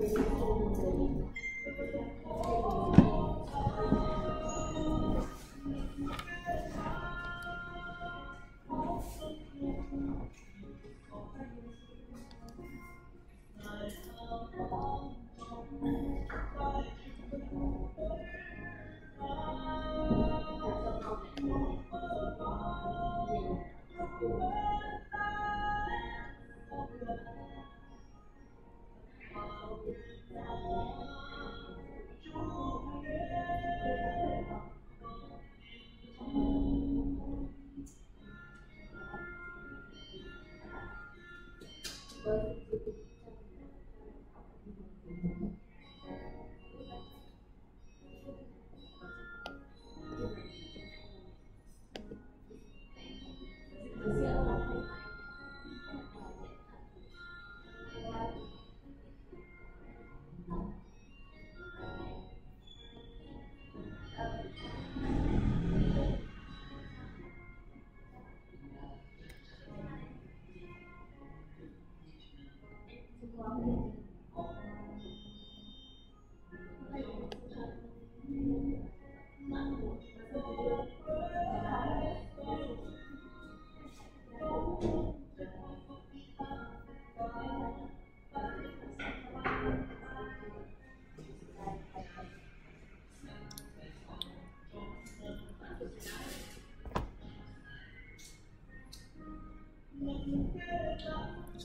Thank. ស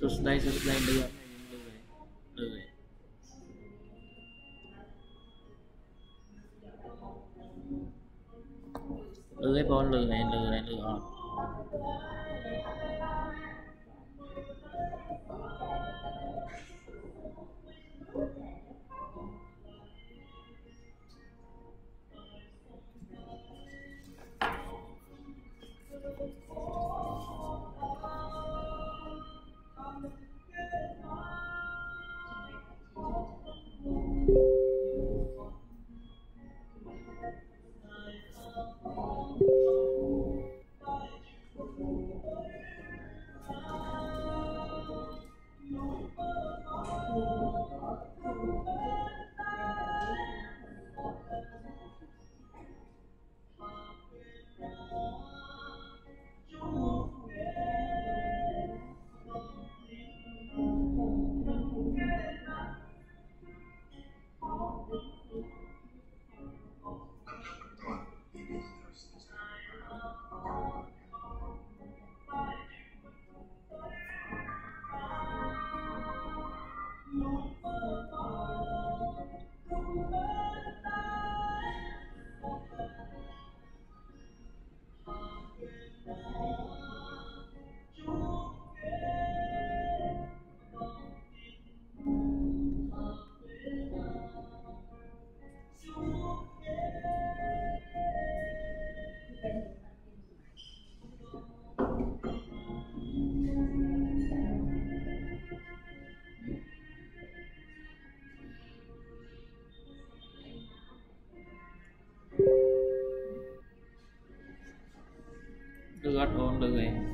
ួស្តីសួ លឺហើយលឺហើយបងលឺហើយលឺហើ យលឺអត់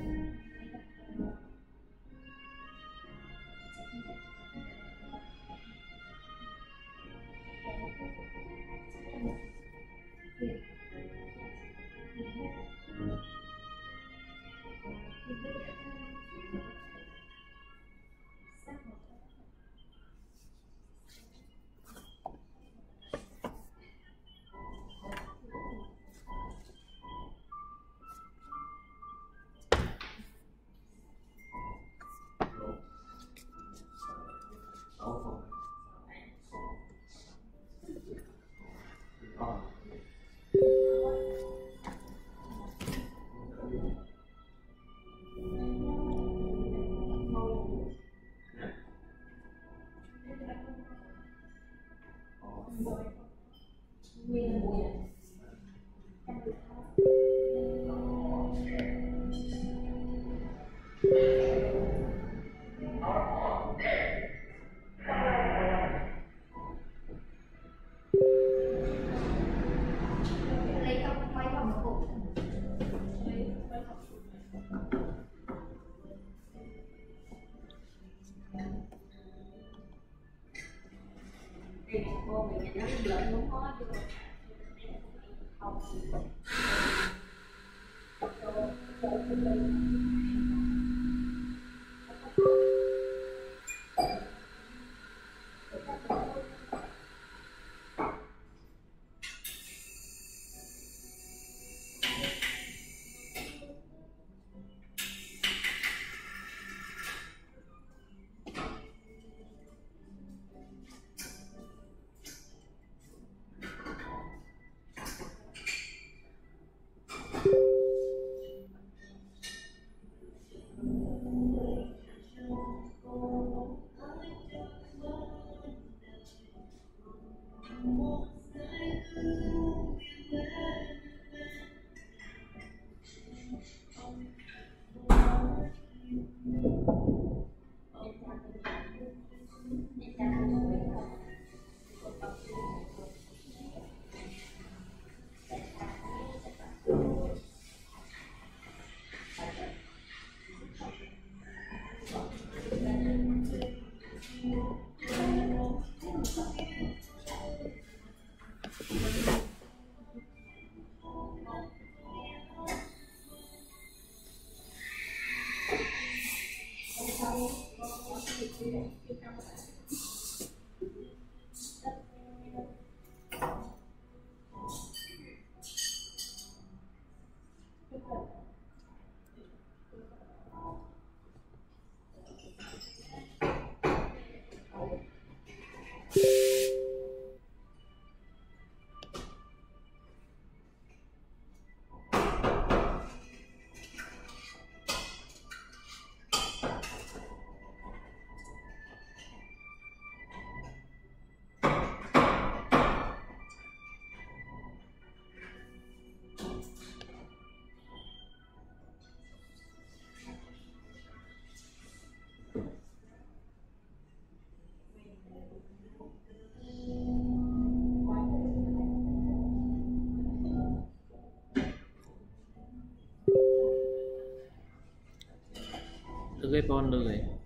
លឺអត់អូនលឺហើយលើ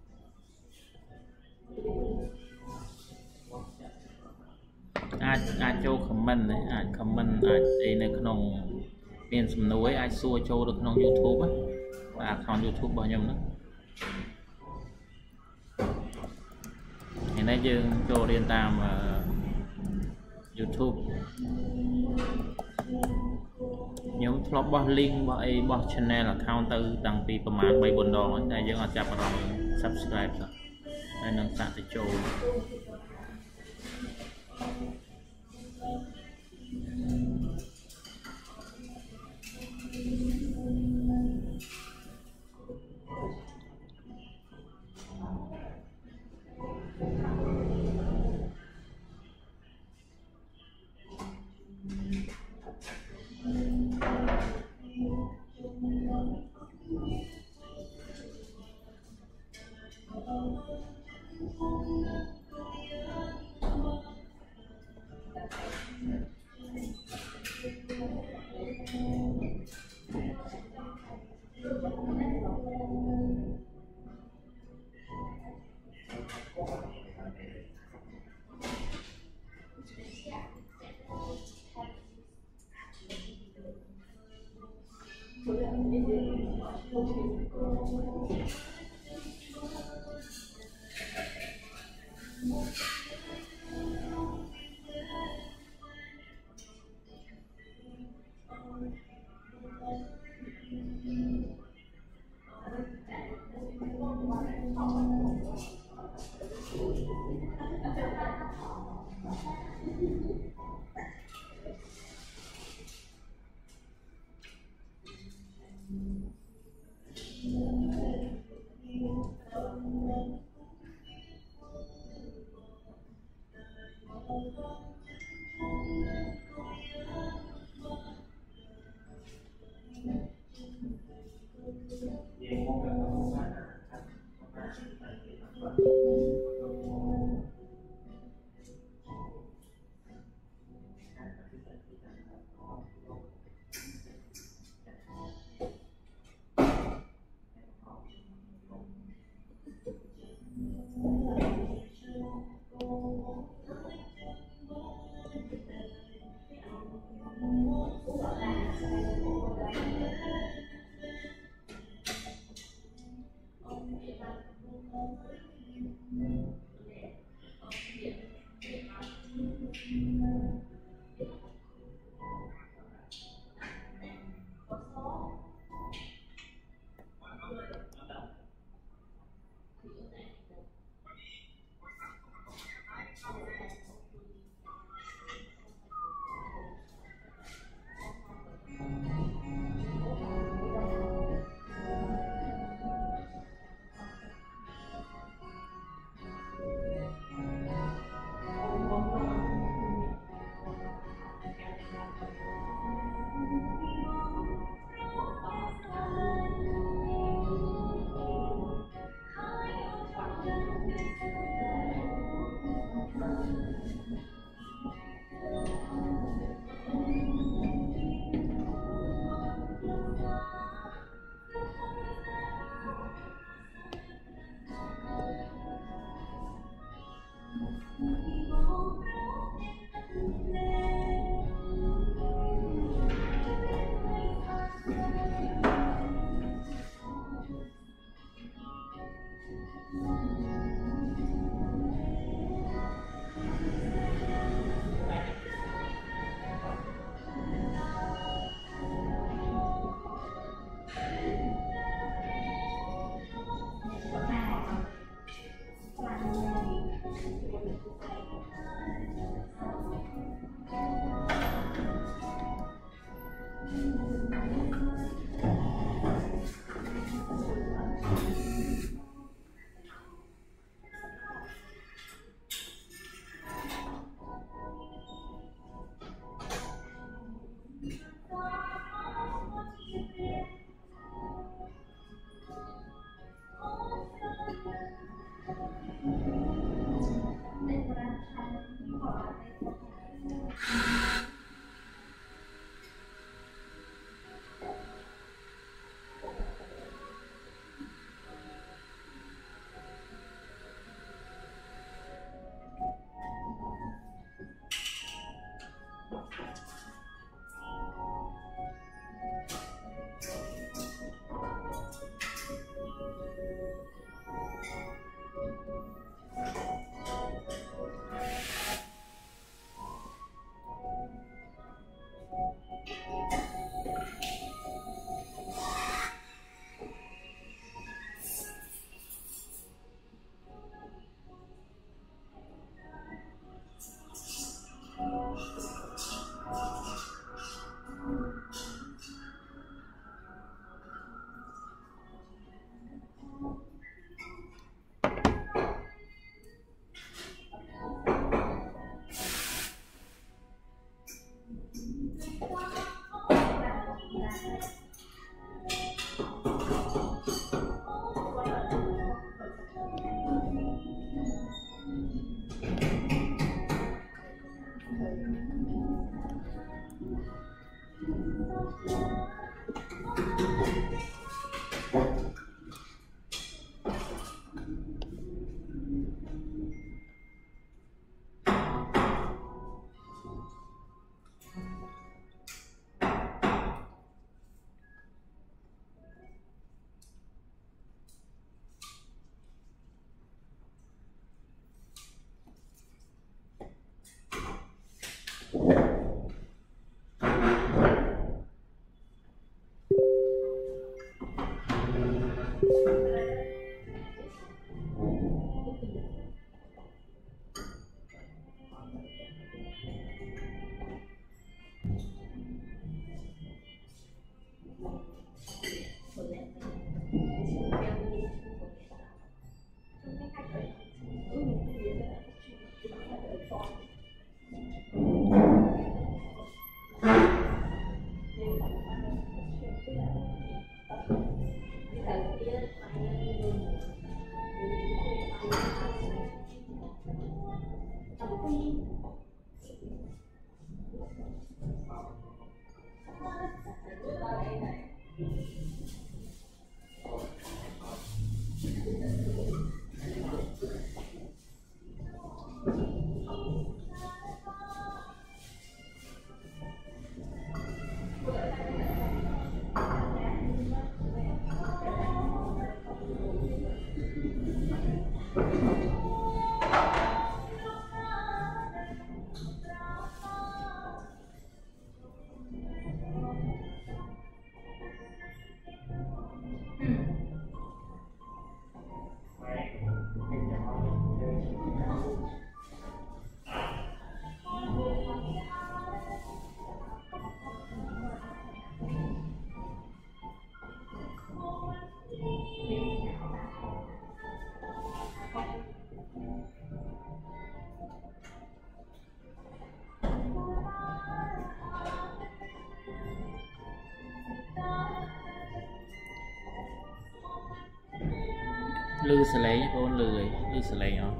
កឯបងលើកឯអាចអាចចូល comment ណាអាច comment អាចអីនៅក្នុង មានសំណួរអីអាចសួរចូលទៅក្នុង YouTube ណាបាទ account YouTube របស់ខ្ញុំហ្នឹងថ្ងៃនេះយើងចូលរៀនតាម YouTube ធ្លាប់បោះ link បោះអីបោះ channel account ទៅតាំងពីប្រហែល3 4ដងហើយតែយើងអត់ចាប់អារម្មណ៍ subscribe សោះហើយនឹងសាក់ទៅចូល លឺសលេងបងលឺអីលឺសលេងអត់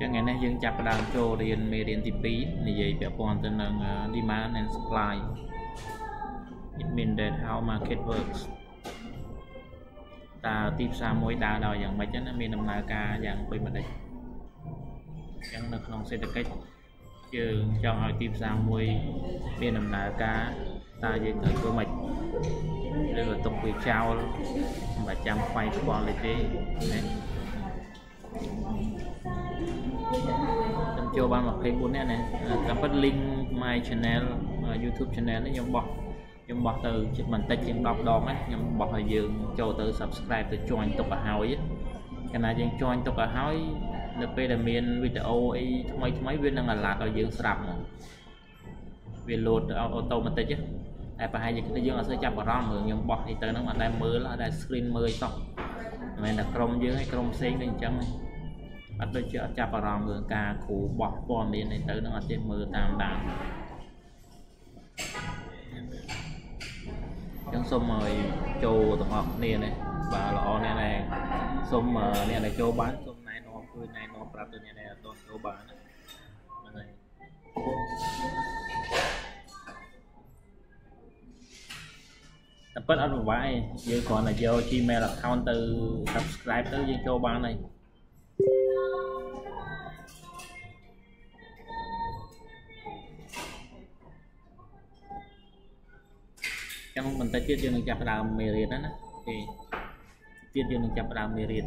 ចឹងថ្ងៃនេះយើងចាប់ផ្ដើមចូលរៀនមេរៀនទី2និយាយពាក់ព័ន្ធទៅនឹង demand and supply it mean that how market works តើ ទីផ្សារមួយដើរដោយយ៉ាងម៉េចណាមានដំណើរការយ៉ាងដូចម្ដេចអញ្ចឹងនៅក្នុងសេដ្ឋកិច្ចយើងចង់ឲ្យទីផ្សារមួយមានដំណើរការតើយើងត្រូវធ្វើម៉េចឬក៏ទុកវាចោលមិនបាច់ចាំខ្វាយខ្វល់ទេណាខ្ញុំចូលបាន24នាក់ណាតាមពិត link my channel YouTube channel នេះខ្ញុំបោះ ខ្ញុំបោះទៅបន្តិចជាង10ដងណាខ្ញុំបោះឲ្យយើងចូលទៅ subscribe ទៅ join ទុកឲ្យហើយកាលណាយើង join ទុកឲ្យហើយនៅពេលដែលមានវីដេអូអីថ្មីថ្មីវានឹង alert ឲ្យយើងស្រាប់ហ្មងវា load អូតូម៉ាទិកតែប្រហែលជាយើងអត់សូវចាប់អារម្មណ៍រឿងខ្ញុំបោះនេះទៅហ្នឹងអត់ដែលមើលអត់ដែល screen មើលសោះមិនមែនតែក្រុមយើងឯងក្រុមផ្សេងដូចអញ្ចឹងអត់ដូចជាអត់ចាប់អារម្មណ៍រឿងការគ្រូបោះព័ត៌មាននេះទៅនឹងអត់ចេះមើលតាមដាន ចឹងសូមឲ្យចូលទាំងអស់គ្នានេះបាទល្អអ្នកណែសូមអ្នកដែលចូលបានសូមណែនាំជួយណែនាំប្រាប់ទៅអ្នកដែលអត់ចូលបានហ្នឹងហើយតែប៉ុតអត់ពិបាកទេយើងគ្រាន់តែយក Gmail account ទៅ subscribe ទៅយើងចូលបានហើយ ចឹងបន្តិចទៀតយើងនឹងចាប់ផ្ដើមមេរៀនណាណាអូខេទៀតយើងនឹងចាប់ផ្ដើមមេរៀន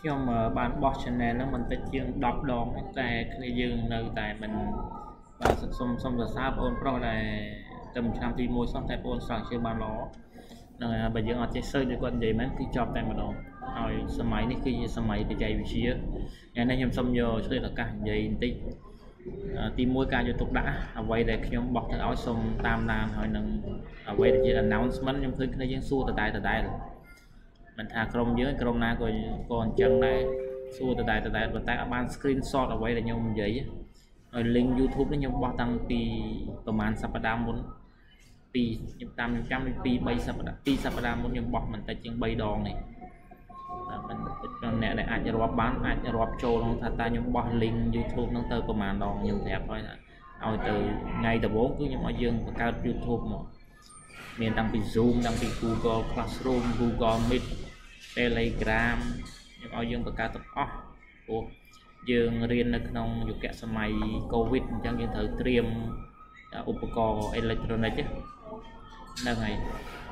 ខ្ញុំបានបោះ channel ហ្នឹងមិនតិចជាង10ដងតែគ្នាយើងនៅតែមិនបាទសូមសូមសរសើរបងប្រុសដែលត្រឹមឆ្នាំទី1សោះតែបងស្រង់ជើងបានល្អហ្នឹងហើយបើយើងអត់ចេះ search ដូចគាត់និយាយមែនគឺចប់តែម្ដងហើយសម័យនេះគឺជាសម័យបច្ចេកវិទ្យាយ៉ាងនេះខ្ញុំសូមយកឆ្លៀតឱកាសនិយាយបន្តិចទី1ការយកទុកដាក់អ្វីដែលខ្ញុំបោះទៅឲ្យសូមតាមដានហើយនឹងអ្វីដែលជា announcement ខ្ញុំឃើញគ្នាយើងសួរដដែលដដែល មិនថាក្រុមយើងក្រុមណាក៏ក៏អញ្ចឹងដែរសួរដដែលដដែលប៉ុន្តែអត់បាន screenshot អ្វីដែលខ្ញុំនិយាយហើយ link YouTube នេះខ្ញុំបោះតាំងពីប្រហែលសប្តាហ៍មុនពីខ្ញុំតាមខ្ញុំចាំពី2 3សប្តាហ៍2សប្តាហ៍មុនខ្ញុំបោះមិនតិចជាង3ដងនេះមិនអ្នកដែលអាចរាប់បានអាចរាប់ចូលក្នុងថាតើខ្ញុំបោះ link YouTube ហ្នឹងទៅប្រហែលដងខ្ញុំប្រាប់ហើយថាឲ្យទៅថ្ងៃដំបូងគឺខ្ញុំឲ្យយើងបង្កើត YouTube មកមានតាំងពី Zoom តាំងពី Google Classroom Google Meet Telegram ខ្ញុំឲ្យយើងបង្កើតទាំងអស់ព្រោះយើងរៀននៅក្នុងយុគសម័យ Covid អញ្ចឹងយើងត្រូវត្រៀមឧបករណ៍អេឡិចត្រូនិកហ្នឹងហើយ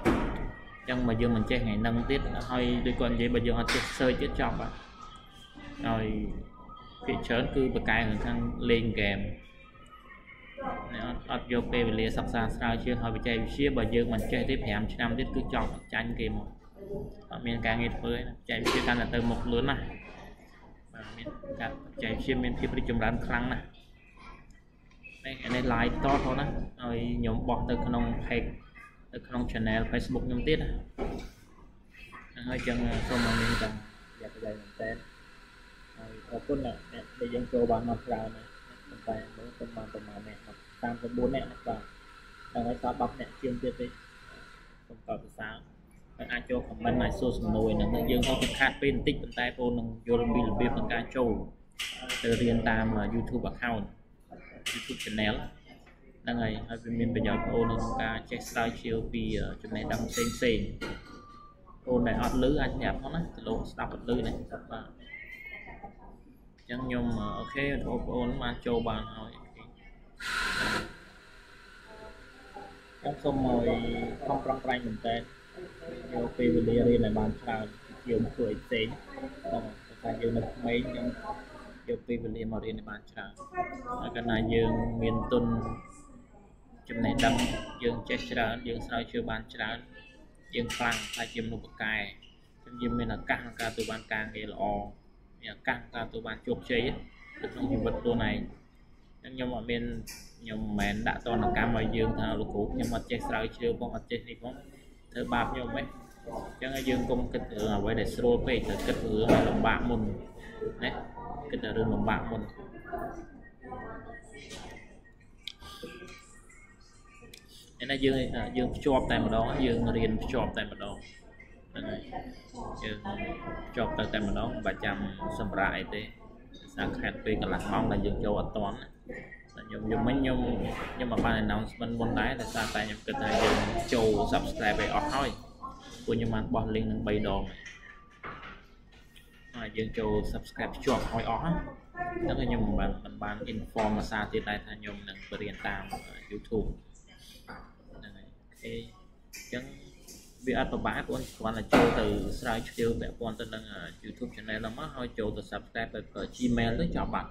អញ្ចឹងបើយើងមិនចេះថ្ងៃហ្នឹងទៀតហើយដូចគាត់និយាយបើយើងអត់ចេះ search ទៀតចប់ហើយភាគច្រើនគឺបកកែខាងលេងហ្គេមអត់អត់យកពេលវេលាសិក្សាស្រាវជ្រាវហើយបច្ចេកវិទ្យាបើយើងមិនចេះទេ5ឆ្នាំទៀតគឺចប់ចាញ់គេមក អត់មានការងារធ្វើទេបច្ចេកវិទ្យាកាន់តែទៅមុខលឿនណាស់បាទមានការបច្ចេកវិទ្យាមានភាពរីកចម្រើនខ្លាំងណាស់នេះនេះ live តផងណាហើយខ្ញុំបោះទៅក្នុង page នៅក្នុង channel Facebook ខ្ញុំទៀតហ្នឹងហើយចឹងសូមឲ្យមានតែយ៉ាប់ដៃមែនតើហើយអរគុណអ្នកដែលយើងចូលបានមកច្រើនណាស់ប៉ុន្តែមើលទៅបានប្រហែលអ្នក39អ្នកបាទហើយហើយត10អ្នកជាងទៀតទេសូមកោតសរសើរ ហើយអាចចូល comment អាចសួរសំណួរហ្នឹងយើងក៏ខាត់ពេលបន្តិចប៉ុន្តែបងនឹងយល់ពីរបៀបក្នុងការចូលទៅរៀនតាម YouTube account YouTube channel ហ្នឹងហើយហើយវាមានប្រយោជន៍បងនៅក្នុងការចេះស្រាវជ្រាវពីចំណេះដឹងផ្សេងផ្សេងបងដែលអត់លឺអាចប្រាប់ផងណាទៅលោកស្ដាប់អត់លឺណាបាទអញ្ចឹងខ្ញុំអូខេបងប្អូនបានចូលបានហើយខ្ញុំសូមឲ្យខំប្រឹងប្រែងមែនតើ យកពេលវេលារៀនឲ្យបានច្រើនយើងធ្វើអីផ្សេងបងតែយើងនៅក្មេងខ្ញុំយកពេលវេលាមករៀនឲ្យបានច្រើនហើយកាលណាយើងមានទុនចំណេះដឹងយើងចេះច្រើនយើងស្រាវជ្រាវបានច្រើនយើងខ្លាំងថាជាមនុស្សបកែចឹងយើងមានឱកាសក្នុងការទទួលបានការងារល្អមានឱកាសការទទួលបានជោគជ័យនៅក្នុងជីវិតខ្លួនឯងចឹងខ្ញុំអត់មានខ្ញុំមិនមែនដាក់តនកម្មឲ្យយើងថាលោកគ្រូខ្ញុំអត់ចេះស្រាវជ្រាវផងអត់ចេះនេះផង ធ្វើបាបខ្ញុំហ៎ចឹងហើយយើងកុំគិតរឿងអ្វីដែលស្រួលពេកត្រូវគិតរឿងឲ្យលំបាកមុនណាគិតតែរឿងលំបាកមុនឯណាយើងយើងភ្ជាប់តែម្ដងយើងរៀនភ្ជាប់តែម្ដងហ្នឹងហើយយើងភ្ជាប់ទៅតែម្ដងមិនបាច់ចាំសម្រាប់អីទេសារខេតពេលកន្លះម៉ោងដែលយើងចូលអត់តាន់ ខ្ញុំខ្ញុំមិញខ្ញុំខ្ញុំមកបាន announcement មុនដែរតែសារតែខ្ញុំគិតថាយើងចូល subscribe ឲ្យអស់ហើយពួកខ្ញុំបានបោះ link នឹង3ដងហើយយើងចូល subscribe ភ្ជាប់ឲ្យអស់ហ្នឹងខ្ញុំមិនបានមិនបាន inform ភាសាទៀតដែរថាខ្ញុំនឹងបរៀនតាម YouTube ហ្នឹងហើយអូខេអញ្ចឹងវាអត់ប្របាកបងគ្រាន់តែចូលទៅស្រាវជ្រាវពាក់ព័ន្ធទៅនឹង YouTube channel ហ្នឹងមកហើយចូលទៅ subscribe ទៅ Gmail ទៅចប់បាត់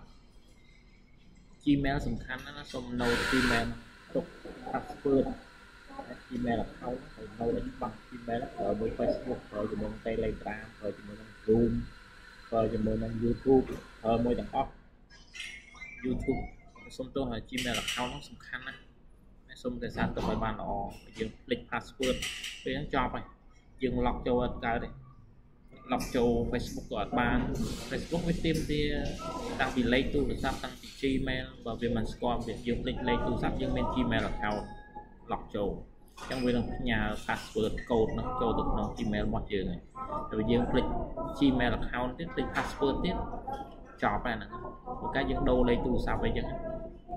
Gmail សំខាន់ណាស់សូម note Gmail ទុក password Gmail account ហើយ note ឲ្យច្បាស់ Gmail ប្រើមួយ Facebook ប្រើជាមួយនឹង Telegram ប្រើជាមួយនឹង Zoom ប្រើជាមួយនឹង YouTube ប្រើមួយទាំងអស់ YouTube សូមទោសឲ្យ Gmail account ហ្នឹងសំខាន់ណាស់សូមតែសាទទៅឲ្យបានល្អយើងភ្លេច password ពេលហ្នឹងចប់ហើយយើង lock ចូលអត់កើតទេ lock ចូល Facebook ក៏អត់បាន Facebook វាទាមទារតាំងពីលេខទូរស័ព្ទតាំងពី Gmail បើវាមិនស្គាល់វាយើងភ្លេចលេខទូរស័ព្ទយើងមាន Gmail account lock ចូលអញ្ចឹងវានឹងផ្ញើ password code នោះចូលទៅក្នុង Gmail របស់យើងហើយតែយើងភ្លេច Gmail account ទៀតភ្លេច password ទៀតចប់ហើយហ្នឹងព្រោះកាយើងដូរលេខទូរស័ព្ទអីចឹង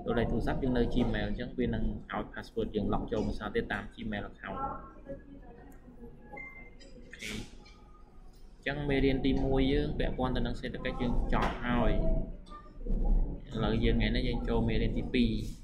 ដូរលេខទូរស័ព្ទយើងនៅ Gmail អញ្ចឹងវានឹងឲ្យ password យើង lock ចូលមួយសារទៀតតាម Gmail account ចឹងមេរៀនទី1យើងពាក់ព័ន្ធទៅនឹងសេដ្ឋកិច្ចយើងចប់ហើយឥឡូវយើងថ្ងៃនេះយើងចូលមេរៀនទី2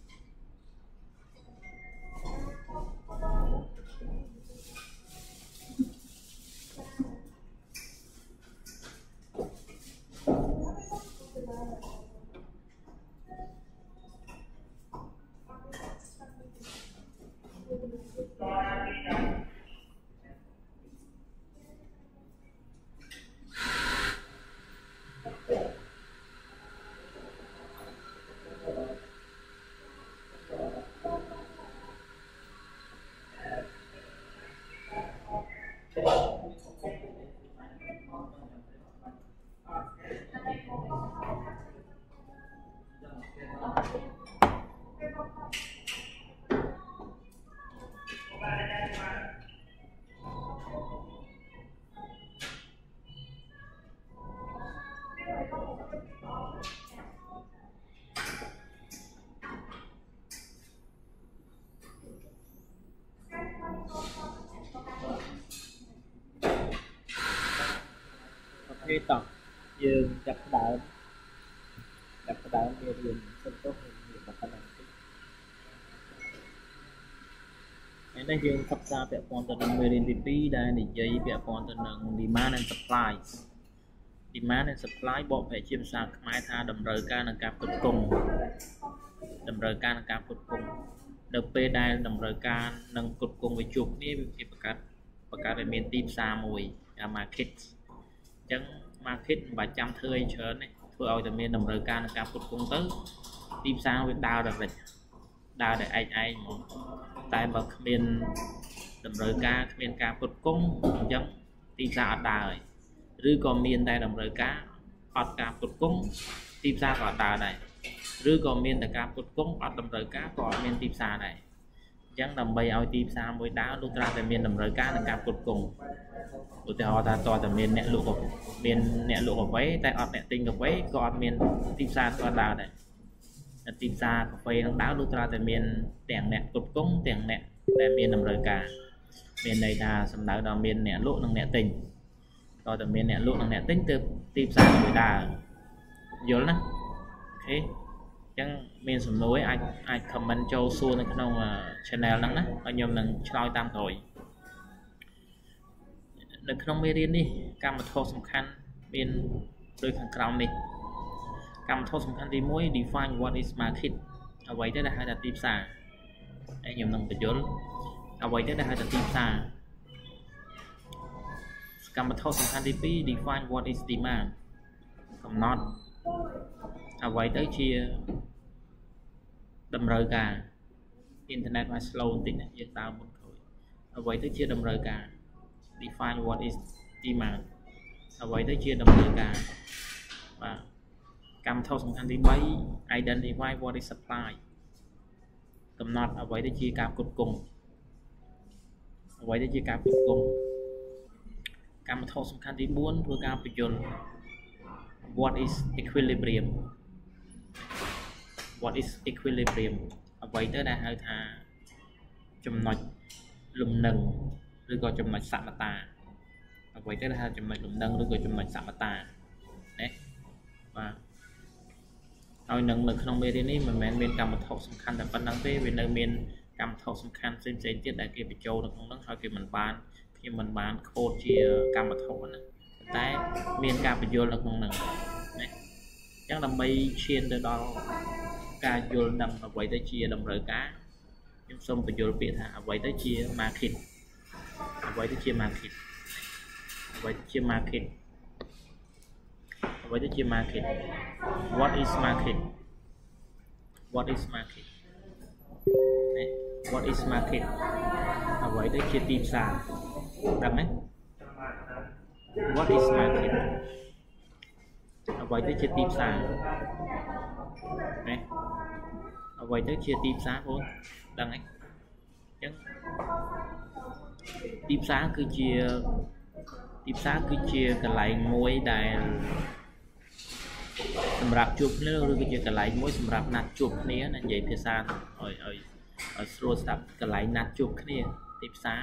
ទេតោះយើងចាប់ដើមចាប់ដើមមេរៀនសិនទៅមានប៉ុណ្ណឹងទេហើយនេះយើងសិក្សាពាក់ព័ន្ធទៅនឹងមេរៀនទី2ដែលនិយាយពាក់ព័ន្ធទៅនឹង demand and supply demand and supply បកប្រែជាភាសាខ្មែរថាតម្រូវការនិងការផ្គត់ផ្គង់តម្រូវការនិងការផ្គត់ផ្គង់នៅពេលដែលតម្រូវការនិងផ្គត់ផ្គង់វាជួបគ្នាវាបង្កើតបង្កើតឲ្យមានទីផ្សារមួយអា market អញ្ចឹង market មិនបាច់ចាំធ្វើអីច្រើនទេធ្វើឲ្យតែមានតម្រូវការនៃការផ្គត់ផ្គង់ទៅទីផ្សារវាដើរដល់វិញដើរតែឯកឯងហ្មងតែបើគ្មានតម្រូវការគ្មានការផ្គត់ផ្គង់អញ្ចឹងទីផ្សារអត់ដើរឬក៏មានតែតម្រូវការអត់ការផ្គត់ផ្គង់ទីផ្សារក៏ដើរដែរឬក៏មានតែការផ្គត់ផ្គង់អត់តម្រូវការក៏អត់មានទីផ្សារដែរអញ្ចឹងដើម្បីឲ្យទីផ្សារមួយដើរលុះត្រាតែមានតម្រូវការនិងការផ្គត់ផ្គង់ឧទាហរណ៍ថាតើតើមានអ្នកលក់មានអ្នកលក់កាហ្វេតែអត់អ្នកទិញកាហ្វេក៏អត់មានទីផ្សារក៏ដើរដែរទីផ្សារកាហ្វេនឹងដើរលុះត្រាតែមានទាំងអ្នកគ្រប់គងទាំងអ្នកដែលមានតម្រូវការមានន័យថាសំដៅដល់មានអ្នកលក់និងអ្នកទិញតើតើមានអ្នកលក់និងអ្នកទិញទើបទីផ្សារវាដើរយល់ណាអូខេអញ្ចឹង មានសំណួរអាចអាច comment ចូលសួរនៅក្នុង channel ហ្នឹងណាហើយខ្ញុំនឹងឆ្លើយតាមក្រោយនៅក្នុងមេរៀននេះកម្មវត្ថុសំខាន់មានដូចខាងក្រោមនេះកម្មវត្ថុសំខាន់ទី1 define what is market អ្វីទៅដែលហៅថាទីផ្សារហើយខ្ញុំនឹងបញ្យល់អ្វីទៅដែលហៅថាទីផ្សារកម្មវត្ថុសំខាន់ទី2 define what is demand កំណត់អ្វីទៅជា តម្រូវការអ៊ីនធឺណិតមក slow បន្តិចណាយើងដើរមុនក្រោយអ្វីទៅជាតម្រូវការ define what is demand អ្វីទៅជាតម្រូវការបាទកម្មធសំខាន់ទី3 identify what is supply កំណត់អ្វីទៅជាការផ្គត់ផ្គង់អ្វីទៅជាការផ្គត់ផ្គង់កម្មធសំខាន់ទី4ធ្វើការបញ្យល់ what is equilibrium what is equilibrium អ្វីទៅដែលហៅថាចំណុចលំនឹងឬក៏ចំណុចសមតាអ្វីទៅដែលហៅចំណុចលំនឹងឬក៏ចំណុចសមតាណាបាទហើយនឹងនៅក្នុងមេរៀននេះមិនមែនមានកម្មវត្ថុសំខាន់តែប៉ុណ្្នឹងទេវានៅមានកម្មវត្ថុសំខាន់ផ្សេងផ្សេងទៀតដែលគេបញ្ចូលនៅក្នុងនោះហើយគេមិនបានខ្ញុំមិនបានខូដជាកម្មវត្ថុណាតែមានការបញ្យល់នៅក្នុងនោះណាអញ្ចឹងដើម្បីឈានទៅដល់ ការយល់ដឹងអ្វីទៅជាតម្រូវការខ្ញុំសូមបញ្យល់ពាក្យថាអ្វីទៅជា market អ្វីទៅជា market អ្វីទៅជា market អ្វីទៅជា market what is market what is market ណា what is market អ្វីទៅជាទីផ្សារដឹងទេ what is market អ្វីទៅជាទីផ្សារ ណាអ្វីទៅជាទីផ្សារបងដឹងទេអញ្ចឹងទីផ្សារគឺជាទីផ្សារគឺជាកន្លែងមួយដែលសម្រាប់ជួបគ្នាឬក៏ជាកន្លែងមួយសម្រាប់ណាត់ជួបគ្នាណានិយាយភាសាឲ្យឲ្យឲ្យស្រួលស្ដាប់កន្លែងណាត់ជួបគ្នាទីផ្សារ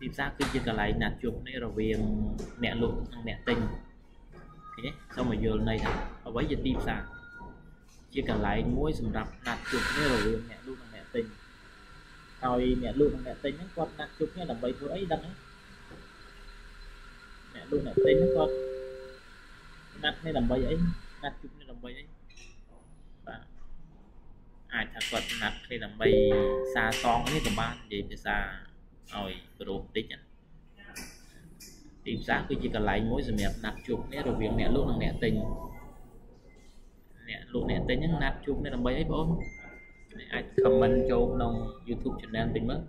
ទីផ្សារគឺជាកន្លែងណាត់ជួបគ្នារវាងអ្នកលក់និងអ្នកទិញឃើញទេសូមឲ្យយល់ន័យថាអ្វីជាទីផ្សារ ជាកន្លែងមួយសម្រាប់ណាត់ជួបគ្នារវាងអ្នកលក់និងអ្នកទិញហើយអ្នកលក់និងអ្នកទិញហ្នឹងគាត់ណាត់ជួបគ្នាដើម្បីធ្វើអីដឹងទេអ្នកលក់អ្នកទិញហ្នឹងគាត់ណាត់គ្នាដើម្បីអីណាត់ជួបគ្នាដើម្បីអីបាទអាចថាគាត់ណាត់គ្នាដើម្បីសារសងនេះក៏បាននិយាយភាសាឲ្យប្រូបន្តិចទីផ្សារគឺជាកន្លែងមួយសម្រាប់ណាត់ជួបគ្នារវាងអ្នកលក់និងអ្នកទិញ អ្នកលក់អ្នកទិញហ្នឹងណាត់ជួបគ្នាដើម្បីអីបងអាច comment ចូលក្នុង YouTube channel តិចមើល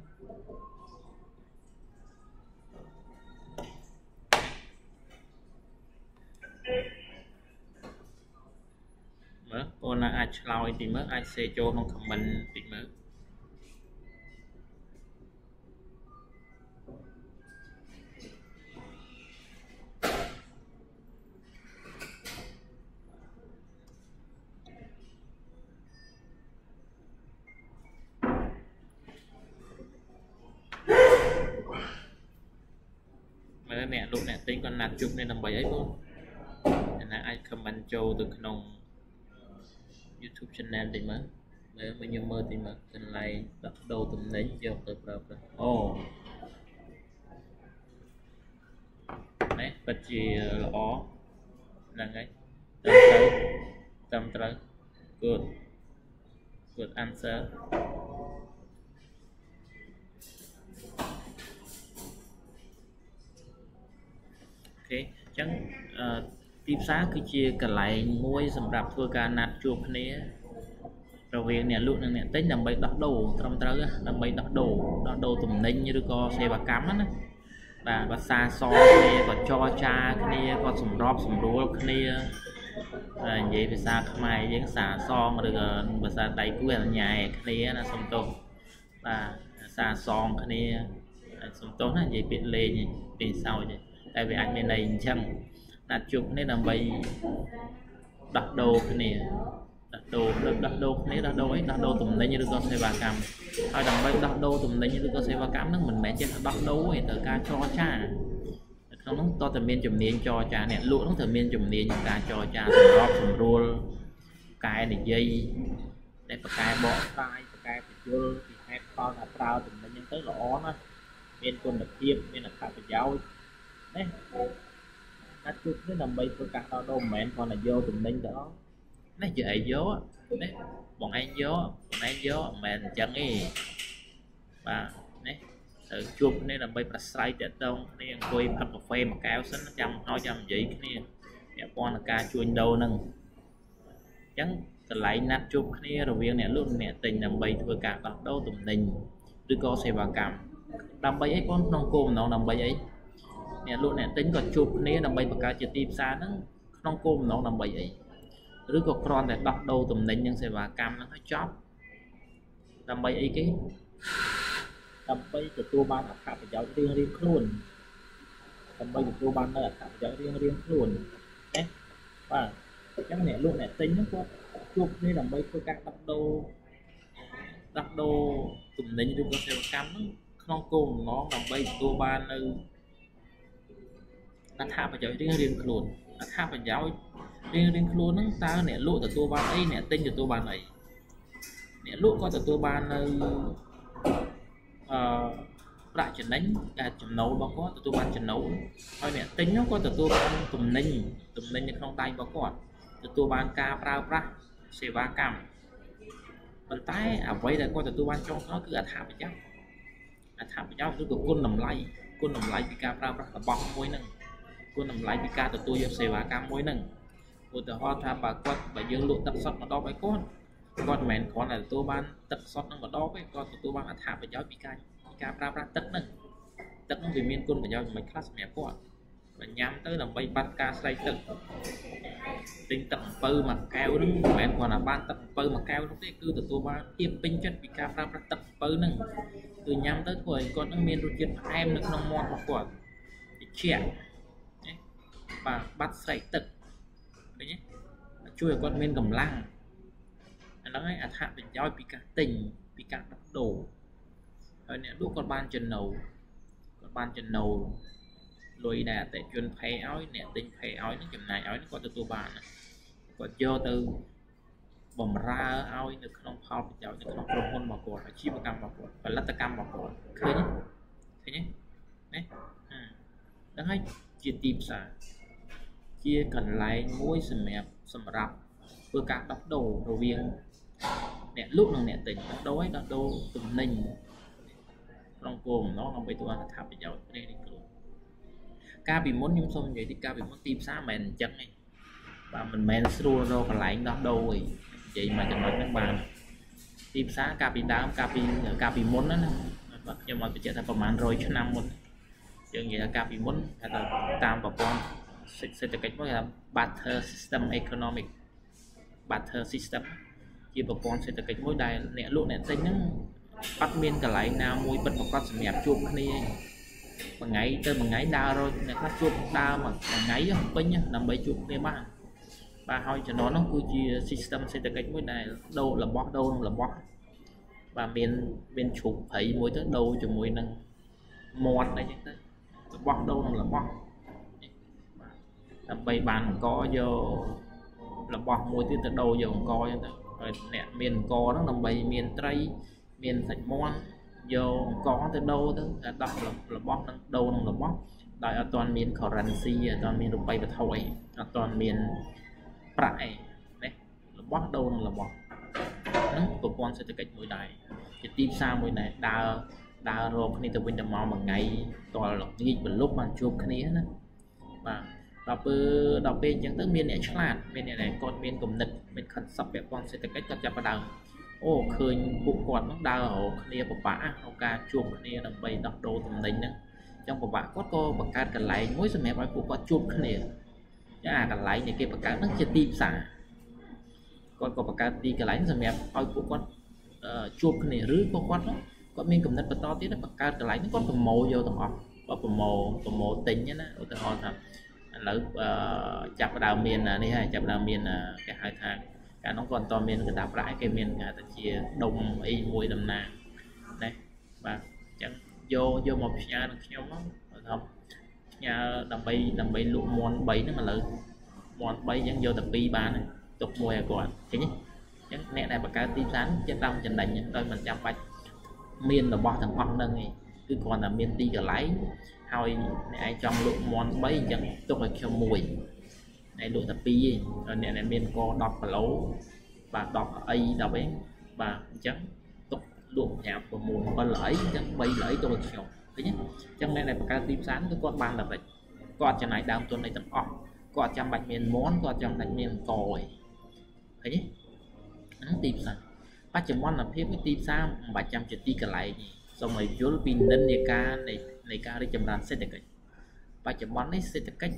មើលបងណាអាចឆ្លើយតិចមើលអាចសេចូលក្នុង comment តិចមើល ជួបគ្នាដើម្បីអីបងអ្នកណាអាច comment ចូលទៅក្នុង YouTube channel តិចមើលមើលខ្ញុំមើលតិចមើលកន្លែងដាក់ដូរតំណែងយកទៅប្រើប្រាស់អូនេះពិតជាល្អហ្នឹងហើយត្រឹមត្រូវត្រឹមត្រូវ good good answer ចឹងទីផ្សារគឺជាកន្លែងមួយសម្រាប់ធ្វើការណាត់ជួបគ្នារវាងអ្នកលក់និងអ្នកទិញដើម្បីដោះដូរត្រឹមត្រូវដើម្បីដោះដូរដោះដូរទំនិញឬក៏សេវាកម្មណាបាទភាសាសគ្នាក៏ចរចាគ្នាក៏សម្របសម្រួលគ្នាហើយនិយាយភាសាខ្មែរយើងសាសងឬក៏ភាសាដៃគូអញ្ញាគ្នាណាសុំទោសបាទភាសាសងគ្នាសុំទោសណានិយាយពាក្យលេងពេកសោច ទេតែវាអាចមានន័យអញ្ចឹងណាត់ជួបគ្នាដើម្បីដោះដូរគ្នាដោះដូរដោះដូរគ្នាដោះដូរអីដោះដូរទំនិញឬក៏សេវាកម្មហើយដើម្បីដោះដូរទំនិញឬក៏សេវាកម្មហ្នឹងមិនមែនចេះដោះដូរទេត្រូវការចរចានៅក្នុងនោះតើតើមានជំនាញចរចាអ្នកលក់នោះត្រូវមានជំនាញក្នុងការចរចាសម្របសម្រួលកែនិយាយដែលបកែបកស្រាយបកែបញ្យលពីហេតុផលថាប្រើទំនិញហ្នឹងទៅល្អណាស់មានគុណភាពមានអត្ថប្រយោជន៍ ណាអាចជួបគ្នាដើម្បីធ្វើការដោះដូរមិនមែនគ្រាន់តែយកទំនិញទៅអស់នេះជាអីយកនេះបងឯងយកបងឯងយកមិនមែនអញ្ចឹងទេបាទនេះទៅជួបគ្នាដើម្បីប្រស្រ័យតាក់ទងគ្នាអង្គុយផឹកកាហ្វេមួយកែវសិនចាំឲ្យចាំនិយាយគ្នាពាក់ព័ន្ធនឹងការជួញដូរហ្នឹងអញ្ចឹងកន្លែងណាត់ជួបគ្នារវាងអ្នកលក់និងអ្នកទិញដើម្បីធ្វើការដោះដូរទំនិញឬក៏សេវាកម្មដើម្បីអីបងក្នុងគោលបំណងដើម្បីអី អ្នកលក់អ្នកទិញក៏ជួបគ្នាដើម្បីបង្កើតជាទីផ្សារហ្នឹងក្នុងគោលបំណងដើម្បីអីឬក៏គ្រាន់តែដោះដូរទំនិញនិងសេវាកម្មហ្នឹងឲ្យចប់ដើម្បីអីគេដើម្បីទទួលបានអត្ថប្រយោជន៍រៀងរៀងខ្លួនដើម្បីទទួលបាននៅអត្ថប្រយោជន៍រៀងរៀងខ្លួនណាបាទអញ្ចឹងអ្នកលក់អ្នកទិញហ្នឹងគាត់ជួបគ្នាដើម្បីធ្វើការដោះដូរដោះដូរទំនិញឬក៏សេវាកម្មហ្នឹងក្នុងគោលបំណងដើម្បីទទួលបាននៅ អត្ថប្រយោជន៍រៀងរៀងខ្លួនអត្ថប្រយោជន៍រៀងរៀងខ្លួនហ្នឹងតើអ្នកលក់ទទួលបានអីអ្នកទិញទទួលបានអីអ្នកលក់ក៏ទទួលបាននៅអឺប្រាក់ចំណេញដែលចំណូលរបស់គាត់ទទួលបានចំណូលហើយអ្នកទិញនោះក៏ទទួលបានទំនិញទំនិញនៅក្នុងដៃរបស់គាត់ទទួលបានការប្រើប្រាស់សេវាកម្មប៉ុន្តែអ្វីដែលគាត់ទទួលបានចុងក្រោយគឺអត្ថប្រយោជន៍អត្ថប្រយោជន៍ឬក៏គុណតម្លៃគុណតម្លៃពីការប្រើប្រាស់របស់មួយហ្នឹង គុណតម្លៃពីការទទួលយកសេវាកម្មមួយហ្នឹងឧទាហរណ៍ថាបើគាត់បើយើងលក់ទឹកសុទ្ធម្ដងឲ្យគាត់គាត់មិនមែនគ្រាន់តែទទួលបានទឹកសុទ្ធនឹងម្ដងទេគាត់ទទួលបានអត្ថប្រយោជន៍ពីការពីការប្រើប្រាស់ទឹកហ្នឹងទឹកហ្នឹងវាមានគុណប្រយោជន៍មិនខ្លះសម្រាប់គាត់បើញ៉ាំទៅដើម្បីបាត់ការស្រេកទឹកទិញទឹកអំពៅមួយកែវហ្នឹងមិនមែនគ្រាន់តែបានទឹកអំពៅមួយកែវនោះទេគឺទទួលបានភាពពេញចិត្តពីការប្រើប្រាស់ទឹកអំពៅហ្នឹងគឺញ៉ាំទៅធ្វើឲ្យគាត់នឹងមានរសជាតិផ្អែមនៅក្នុងមាត់របស់គាត់តិច បាទបាត់ស្រេកទឹកឃើញទេជួយឲ្យគាត់មានកម្លាំងអាហ្នឹងឯងអត្ថប្រយោជន៍ពីការទិញពីការដោះដូរហើយអ្នកលក់គាត់បានចំណូលគាត់បានចំណូលលុយដែលអតិជនផេឲ្យអ្នកទិញផេឲ្យនឹងចំណាយឲ្យគាត់ទទួលបានគាត់យកទៅបំរើឲ្យនៅក្នុងផលប្រយោជន៍នៅក្នុងក្រុមហ៊ុនរបស់គាត់អាជីវកម្មរបស់គាត់ផលិតកម្មរបស់គាត់ឃើញឃើញទេណាហ្នឹងហើយជាទីផ្សារ ជាកន្លែងមួយសម្រាប់សម្រាប់ធ្វើការដោះដូររវាងអ្នកលក់និងអ្នកទិញដោះដូរឲ្យដោះដូរទំនិញក្នុងគោលបំណងដើម្បីទទួលអត្ថប្រយោជន៍នេះនេះខ្លួនកាលពីមុនខ្ញុំសូមនិយាយទីកាលពីមុនទីផ្សារមិនមែនអញ្ចឹងទេបាទមិនមែនស្រួលរកកន្លែងដោះដូរទេនិយាយមកចំណុចហ្នឹងបានទីផ្សារកាលពីដើមកាលពីកាលពីមុនណាបាទខ្ញុំអត់បញ្ជាក់ថាប្រហែល100ឆ្នាំមុនយើងនិយាយថាកាលពីមុនថាតាមប្រព័ន្ធ សេដ្ឋកិច្ចមួយគេថា barter system economic barter system ជាប្រព័ន្ធសេដ្ឋកិច្ចមួយដែលអ្នកលក់អ្នកទិញហ្នឹងអត់មានកន្លែងណាមួយពិតប្រាកដសម្រាប់ជួបគ្នាមួយថ្ងៃទៅមួយថ្ងៃដើររកអ្នកខ្លះជួបដើរមួយថ្ងៃពេញដើម្បីជួបគ្នាបានបាទហើយចំណននោះគឺជា system សេដ្ឋកិច្ចមួយដែលដូររបស់ដូរនឹងរបស់បាទមានមានជ្រូកព្រៃមួយទៅដូរជាមួយនឹងមាត់អីចឹងទៅរបស់ដូរនឹងរបស់ ដើម្បីបានអង្គយករបស់មួយទៀតទៅដូរយកអង្គអញ្ចឹងទៅហើយអ្នកមានអង្គហ្នឹងដើម្បីមានត្រី មានសាច់មាន់យកអង្គទៅដូរទៅដោះរបស់នឹងដូរនឹងរបស់ដោយអត់ទាន់មាន currency អត់ទាន់មានរូបិយវត្ថុអីអត់ទាន់មានប្រាក់អីណារបស់ដូរនឹងរបស់ហ្នឹងប្រព័ន្ធសេដ្ឋកិច្ចមួយដែរជាទីផ្សារមួយដែរដើរដើររកគ្នាទៅវិញទៅមកមួយថ្ងៃតលល្ងាចបលប់បានជួបគ្នាណាបាទ ដល់ពេលដល់ពេលអញ្ចឹងទៅមានអ្នកឆ្លាតមានអ្នកដែលគាត់មានគំនិតមាន concept ពាក់ព័ន្ធសេដ្ឋកិច្ចគាត់ចាប់ផ្ដើមអូឃើញពួកគាត់ហ្នឹងដើររកគ្នាពិបាកក្នុងការជួបគ្នាដើម្បីដោះដូរទំនិញហ្នឹងអញ្ចឹងពិបាកគាត់ក៏បង្កើតកន្លែងមួយសម្រាប់ឲ្យពួកគាត់ជួបគ្នាអញ្ចឹងអាកន្លែងនៃគេបង្កើតហ្នឹងជាទីផ្សារគាត់ក៏បង្កើតទីកន្លែងសម្រាប់ឲ្យពួកគាត់ជួបគ្នាឬក៏គាត់គាត់មានគំនិតបន្តទៀតបង្កើតកន្លែងហ្នឹងគាត់ប្រម៉ូយកទាំងអស់គាត់ប្រម៉ូប្រម៉ូទិញណាឧទាហរណ៍ថា ឥឡូវចាប់ផ្ដើមមាននេះហើយចាប់ផ្ដើមមានគេហៅថាកាលនោះគាត់អត់មានកតាប្រាក់គេមានគេថាជាដុំអីមួយតំណាងណាបាទអញ្ចឹងយកយកមកផ្ញើនឹងខ្ញុំហ្នឹងថាផ្ញើដើម្បីដើម្បីលក់មន់3ហ្នឹងឥឡូវមន់3អញ្ចឹងយកតែ2បានទុកមួយឲ្យគាត់ឃើញទេអញ្ចឹងអ្នកដែលបង្កើតទីផ្សារជាតាមចំណេញដោយមិនចាំបាច់មានរបស់ទាំងអស់ហ្នឹងឯងគឺគ្រាន់តែមានទីកន្លែង ហើយអ្នកឯងចង់លក់មន់3អញ្ចឹងទុកឲ្យខ្ញុំមួយអ្នកលក់តែ2ឯងអ្នកដែលមានក10គីឡូបាទ10អី10អីបាទអញ្ចឹងទុកលក់5 6 7អីអញ្ចឹង3អីទុកឲ្យខ្ញុំឃើញទេអញ្ចឹងអ្នកដែលបង្កើតទីផ្សារគឺគាត់បានតែវិញគាត់ចំណាយដើមទុនអីទាំងអស់គាត់ចាំបាច់មានមន់គាត់ចាំបាច់មានកឯងឃើញទេហ្នឹងទីផ្សារបច្ចុប្បន្នភាពទីផ្សារមិនបាច់ចាំជាទីកន្លែងទេសូមឲ្យយល់ពីនិន្នាការនៃ នៃការរីកចម្រើនសេដ្ឋកិច្ចបច្ចុប្បន្ននេះសេដ្ឋកិច្ច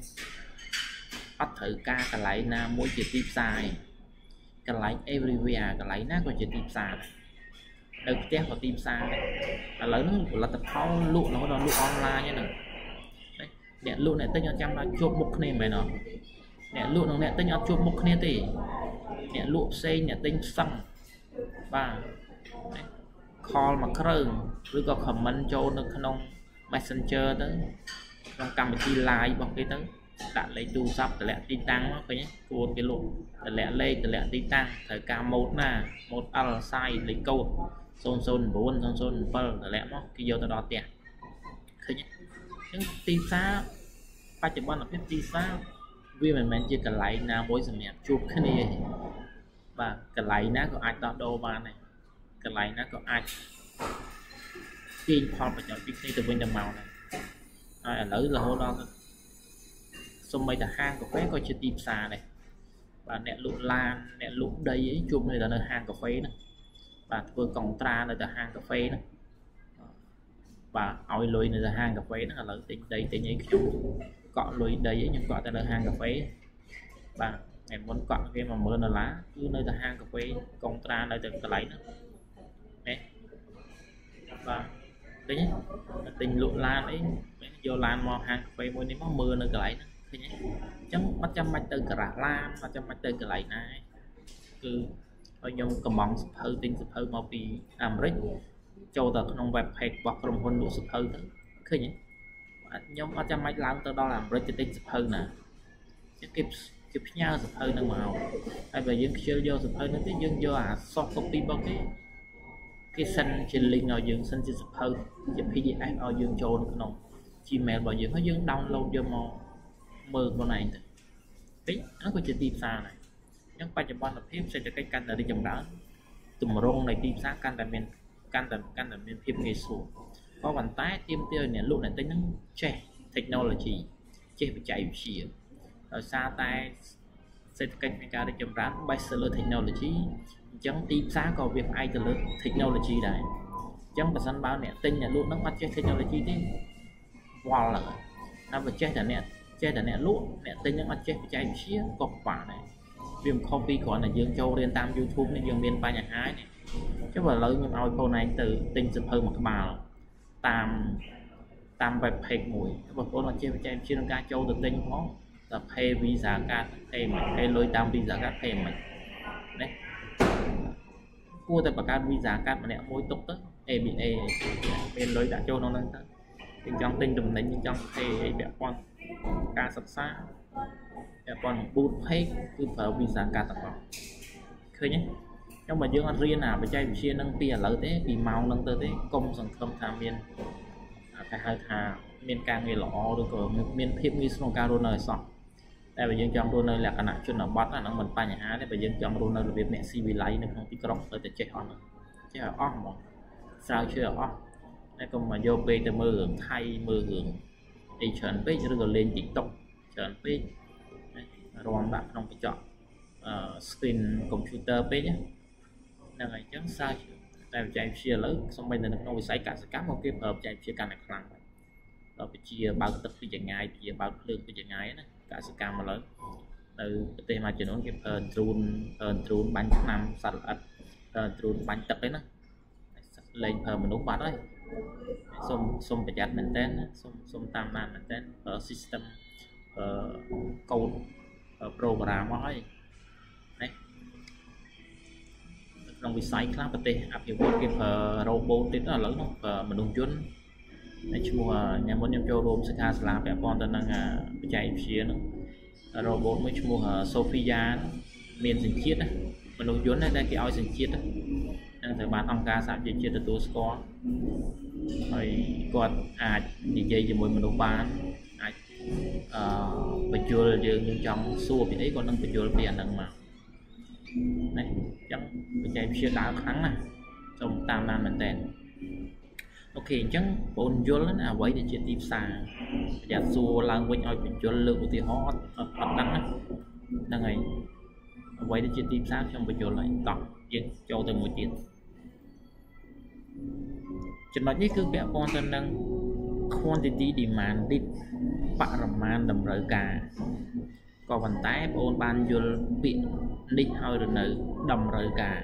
អត់ត្រូវការកន្លែងណាមួយជាទីផ្សារឯងកន្លែង everywhere កន្លែងណាក៏ជាទីផ្សារដែរនៅផ្ទះក៏ទីផ្សារដែរឥឡូវហ្នឹងផលិតផលលក់រហូតដល់លក់អនឡាញហ្នឹងអ្នកលក់អ្នកទិញអត់ចាំដល់ជួបមុខគ្នាមែនអត់អ្នកលក់និងអ្នកទិញអត់ជួបមុខគ្នាទេអ្នកលក់ផ្សេងអ្នកទិញផ្សឹងបាទ call មួយគ្រឿងឬក៏ comment ចូលនៅក្នុង Messenger ទៅក្នុងកម្មវិធី live របស់គេទៅដាក់លេខទូរស័ព្ទតម្លាក់ទីតាំងមកឃើញគួរគេលក់តម្លាក់លេខតម្លាក់ទីតាំងត្រូវការម៉ូតណាម៉ូត L size លេខកូដ009 007តម្លាក់មកគេយកទៅដល់ផ្ទះឃើញអញ្ចឹងទីផ្សារបច្ចុប្បន្នភាពទីផ្សារវាមិនមែនជាកន្លែងណាមួយសម្រាប់ជួបគ្នាទេបាទកន្លែងណាក៏អាចដោះដូរបានដែរកន្លែងណាក៏អាច ទាញផលប្រយោជន៍ពីគ្នាទៅវិញទៅមកដែរហើយឥឡូវរហូតដល់សូម្បីតែហាងកាហ្វេក៏ជាទីផ្សារដែរបាទអ្នកលក់ឡានអ្នកលក់ដីអីជួបគ្នាទៅនៅហាងកាហ្វេហ្នឹងបាទធ្វើកុងត្រានៅទៅហាងកាហ្វេហ្នឹងបាទឲ្យលុយនៅទៅហាងកាហ្វេហ្នឹងឥឡូវទិញដីទិញអីខ្ញុំកក់លុយដីអីខ្ញុំកក់ទៅនៅហាងកាហ្វេបាទថ្ងៃមុនកក់គេ10000ដុល្លារគឺនៅទៅហាងកាហ្វេកុងត្រានៅទៅកន្លែងហ្នឹងណាបាទ ទិញទិញលក់ឡានអីយកឡានមកហាងកាហ្វេមួយនេះមកមើលនៅកន្លែងហ្នឹងឃើញទេអញ្ចឹងអត់ចាំបាច់ទៅការ៉ាឡានអត់ចាំបាច់ទៅកន្លែងណាគឺឲ្យខ្ញុំកំងសភៅទិញសភៅមកពីអាមេរិកចូលទៅក្នុង web page របស់ក្រុមហ៊ុនលក់សភៅទៅឃើញទេខ្ញុំអត់ចាំបាច់ឡើងទៅដល់អាមេរិកទៅទិញសភៅណាគេគេផ្ញើសភៅនឹងមកហើយបើយើងខ្ជិលយកសភៅនោះទេយើងយកអា soft copy របស់គេ គេសិនជា link ឲ្យយើងសិនជាសភៅជា PDF ឲ្យយើងចូលនៅក្នុង Gmail របស់យើងហើយយើង download យកមកមើលខ្លួនឯងទៅពេកហ្នឹងក៏ជាទីផ្សារដែរអញ្ចឹងបច្ចុប្បន្នភាពសេដ្ឋកិច្ចកាន់តែរីកចម្រើនទម្រង់នៃទីផ្សារកាន់តែមានកាន់តែកាន់តែមានភាពងាយស្រួលក៏ប៉ុន្តែទាមទារអ្នកលក់អ្នកទិញហ្នឹងចេះ technology ចេះបច្ចេកវិទ្យាដោយសារតែសេដ្ឋកិច្ចមានការរីកចម្រើន based ទៅលើ technology អញ្ចឹងទីផ្សារក៏វាផ្អែកទៅលើ technology ដែរអញ្ចឹងបើសិនបើអ្នកទិញអ្នកលក់ហ្នឹងអត់ចេះ technology ទេវល់ហើយតែបើចេះតែអ្នកចេះតែអ្នកលក់អ្នកទិញហ្នឹងអត់ចេះបច្ចេកវិទ្យាក៏ពិបាកដែរវាមិនខុសពីគ្រាន់តែយើងចូលរៀនតាម YouTube នេះយើងមានបញ្ហានេះចុះបើឥឡូវខ្ញុំឲ្យបងឯងទៅទិញសភៅមួយក្បាលតាមតាម web page មួយបងប្អូនអត់ចេះបច្ចេកវិទ្យាក្នុងការចូលទៅទិញផងតែ pay visa card ផ្សេងមិន pay លុយតាម visa card ផ្សេងមិនណា គួរតែបង្កើត visa card ម្នាក់មួយទុកទៅ ABA មានលុយដាក់ចូលក្នុងហ្នឹងទៅយើងចង់ទិញតំណែងយើងចង់ pay អីពាក់ព័ន្ធការសិក្សាពាក់ព័ន្ធ boot page គឺប្រើ visa card ទាំងអស់ឃើញទេចឹងបើយើងអត់រៀនអាបច្ចេកវិទ្យានឹងពីឥឡូវទេពីម៉ោងហ្នឹងទៅទេកុំសង្ឃឹមថាមានគេហៅថាមានការងារល្អឬក៏មានភាពងាយស្រួលការរស់នៅឲ្យសោះ តែបើយើងចង់រស់នៅលក្ខណៈជនបទអាហ្នឹងមិនបញ្ហាទេបើយើងចង់រស់នៅរបៀបអ្នកស៊ីវិល័យនៅក្នុងទីក្រុងត្រូវតែចេះអស់ហ្នឹងចេះឲ្យអស់ហ្មងស្រាវជ្រាវឲ្យអស់តែកុំមកយកពេលទៅមើលរឿងថៃមើលរឿងអីច្រើនពេកឬក៏លេង TikTok ច្រើនពេករំដាក់ក្នុងកញ្ចក់អឺ screen computer ពេកហ្នឹងហើយអញ្ចឹង search តែបច្ចេកវិទ្យាឥឡូវសូម្បីតែនៅក្នុងវិស័យកសិកម្មក៏គេប្រើបច្ចេកវិទ្យាកាន់តែខ្លាំងដែរដល់វិជាបើកទឹកពីចង្ងាយវិជាបើកភ្លើងពីចង្ងាយណា កសិកម្មឥឡូវនៅប្រទេសមួយចំនួនគេប្រើ drone ប្រើ drone បាញ់ថ្នាំសត្វល្អិតប្រើ drone បាញ់ទឹកឯណាលេងប្រើមនុស្សបាត់ហើយសូមសូមប្រយ័ត្នមែនតើសូមសូមតាមដានមែនតើប្រើ system ប្រើកូដ program មកហើយណាក្នុងវិស័យខ្លះប្រទេសអភិវឌ្ឍគេប្រើ robot ទៀតឥឡូវនោះប្រើមនុស្សយន្តហើយ ឈ្មោះញ៉ាំមុនខ្ញុំចូលរួមសិក្ខាសាលាពាក់ព័ន្ធទៅនឹងបច្ចេកវិទ្យាហ្នឹង robot មួយឈ្មោះ Sophia មានសញ្ជាតិណាមនុស្សយន្តតែគេឲ្យសញ្ជាតិហ្នឹងត្រូវបានអង្គការសហជីវជាតិទទួលស្គាល់ហើយគាត់អាចនិយាយជាមួយមនុស្សបានអាចអឺបញ្យល់យើងយើងចង់សួរពីអីក៏នឹងបញ្យល់ពីអាហ្នឹងមកណាអញ្ចឹងបច្ចេកវិទ្យាដើរខ្លាំងណាស់សូមតាមដានមែនតើ អូខេអញ្ចឹងបងយល់ណាអ្វីដែលជាទីផ្សារប្រយ័ត្នសួរឡើងវិញឲ្យបញ្យល់លើកឧទាហរណ៍អត់អត់ដឹងណាហ្នឹងហើយអ្វីដែលជាទីផ្សារខ្ញុំបញ្យល់ហើយតោះយើងចូលទៅមួយទៀតចំណុចនេះគឺពាក់ព័ន្ធទៅនឹង quantity demanded បរិមាណតម្រូវការក៏ប៉ុន្តែបងអូនបានយល់ពាក្យនេះហើយឬនៅតម្រូវការ